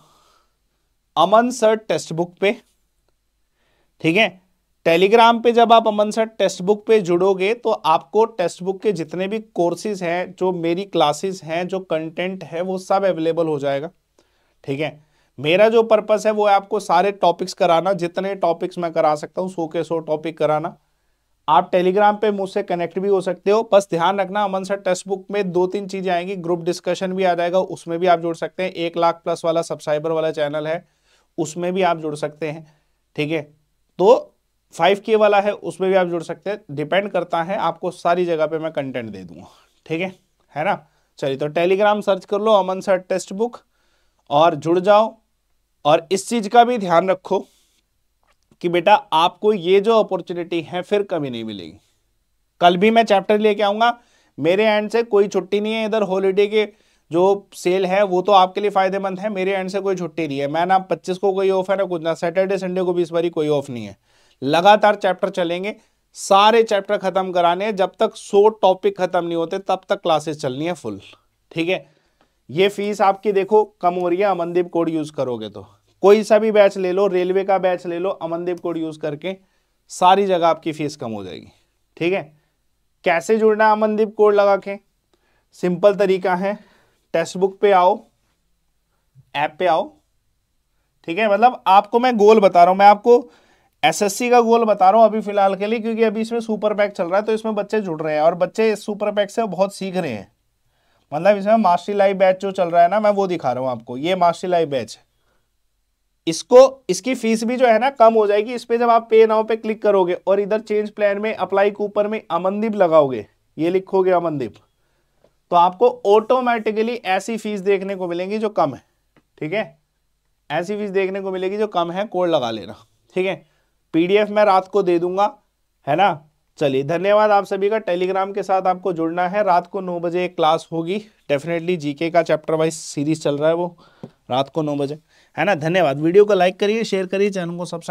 अमन सर टेक्स्ट बुक पे। ठीक है? टेलीग्राम पे जब आप अमन सर टेक्स्ट बुक पे जुड़ोगे तो आपको टेक्स्ट बुक के जितने भी कोर्सेज हैं, जो मेरी क्लासेस हैं, जो कंटेंट है, वो सब अवेलेबल हो जाएगा। ठीक है? मेरा जो पर्पस है, वो है आपको सारे टॉपिक्स कराना, जितने टॉपिक्स मैं करा सकता हूँ, सो के सो टॉपिक कराना। आप टेलीग्राम पे मुझसे कनेक्ट भी हो सकते हो। बस ध्यान रखना, अमन सर टेक्स्ट बुक में दो तीन चीज़ें आएँगी, ग्रुप डिस्कशन भी आ जाएगा, उसमें भी आप जुड़ सकते हैं। एक लाख प्लस वाला सब्सक्राइबर वाला चैनल है, उसमें भी आप जुड़ सकते हैं। ठीक है? तो फाइव के वाला है, उसमें भी आप जुड़ सकते हैं। डिपेंड करता है, आपको सारी जगह पे मैं कंटेंट दे दूँगा। ठीक है? है ना? चलिए तो टेलीग्राम सर्च कर लो अमन सर टेक्स्ट बुक और जुड़ जाओ। और इस चीज़ का भी ध्यान रखो कि बेटा, आपको ये जो अपॉर्चुनिटी है, फिर कभी नहीं मिलेगी। कल भी मैं चैप्टर लेके आऊँगा। मेरे एंड से कोई छुट्टी नहीं है इधर हॉलीडे के। जो सेल है, वो तो आपके लिए फ़ायदेमंद है। मेरे एंड से कोई छुट्टी नहीं है। मैं ना पच्चीस को कोई ऑफ़ है, ना कुछ, ना सैटरडे संडे को भी इस बारी कोई ऑफ़ नहीं है। लगातार चैप्टर चलेंगे, सारे चैप्टर खत्म कराने हैं, जब तक सो टॉपिक खत्म नहीं होते, तब तक क्लासेस चलनी है फुल ठीक है? ये फ़ीस आपकी देखो, कम हो रही है, अमनदीप कोड यूज़ करोगे तो। कोई सा भी बैच ले लो रेलवे का बैच ले लो, अमनदीप कोड यूज़ करके, सारी जगह आपकी फ़ीस कम हो जाएगी, ठीक है? कैसे जुड़ना है अमनदीप कोड लगा के? सिंपल तरीका है टेक्स्ट बुक पे आओ ऐप पे आओ, ठीक है? मतलब आपको मैं गोल बता रहा हूँ, मैं आपको एसएससी का गोल बता रहा हूँ अभी फ़िलहाल के लिए, क्योंकि अभी इसमें सुपर पैक चल रहा है तो इसमें बच्चे जुड़ रहे हैं, और बच्चे इस सुपर पैक से बहुत सीख रहे हैं। मतलब इसमें मास्टरी लाइव बैच जो चल रहा है ना, मैं वो दिखा रहा हूँ आपको, ये मास्टरी लाइव बैच इसको, इसकी फ़ीस भी जो है ना, कम हो जाएगी, इस पर जब आप पे नाउ पे क्लिक करोगे, और इधर चेंज प्लान में अप्लाई कूपर में अमनदीप लगाओगे, ये लिखोगे अमनदीप तो आपको ऑटोमेटिकली ऐसी फ़ीस देखने को मिलेंगी जो कम है, ठीक है? ऐसी फ़ीस देखने को मिलेगी जो कम है, कोड लगा लेना, ठीक है? पीडीएफ मैं रात को दे दूँगा, है ना? चलिए, धन्यवाद आप सभी का। टेलीग्राम के साथ आपको जुड़ना है। रात को नौ बजे एक क्लास होगी। डेफिनेटली जीके का चैप्टर वाइज सीरीज़ चल रहा है वो। रात को नौ बजे, है ना? धन्यवाद। वीडियो को लाइक करिए शेयर करिए चैनल को सब्सक्राइब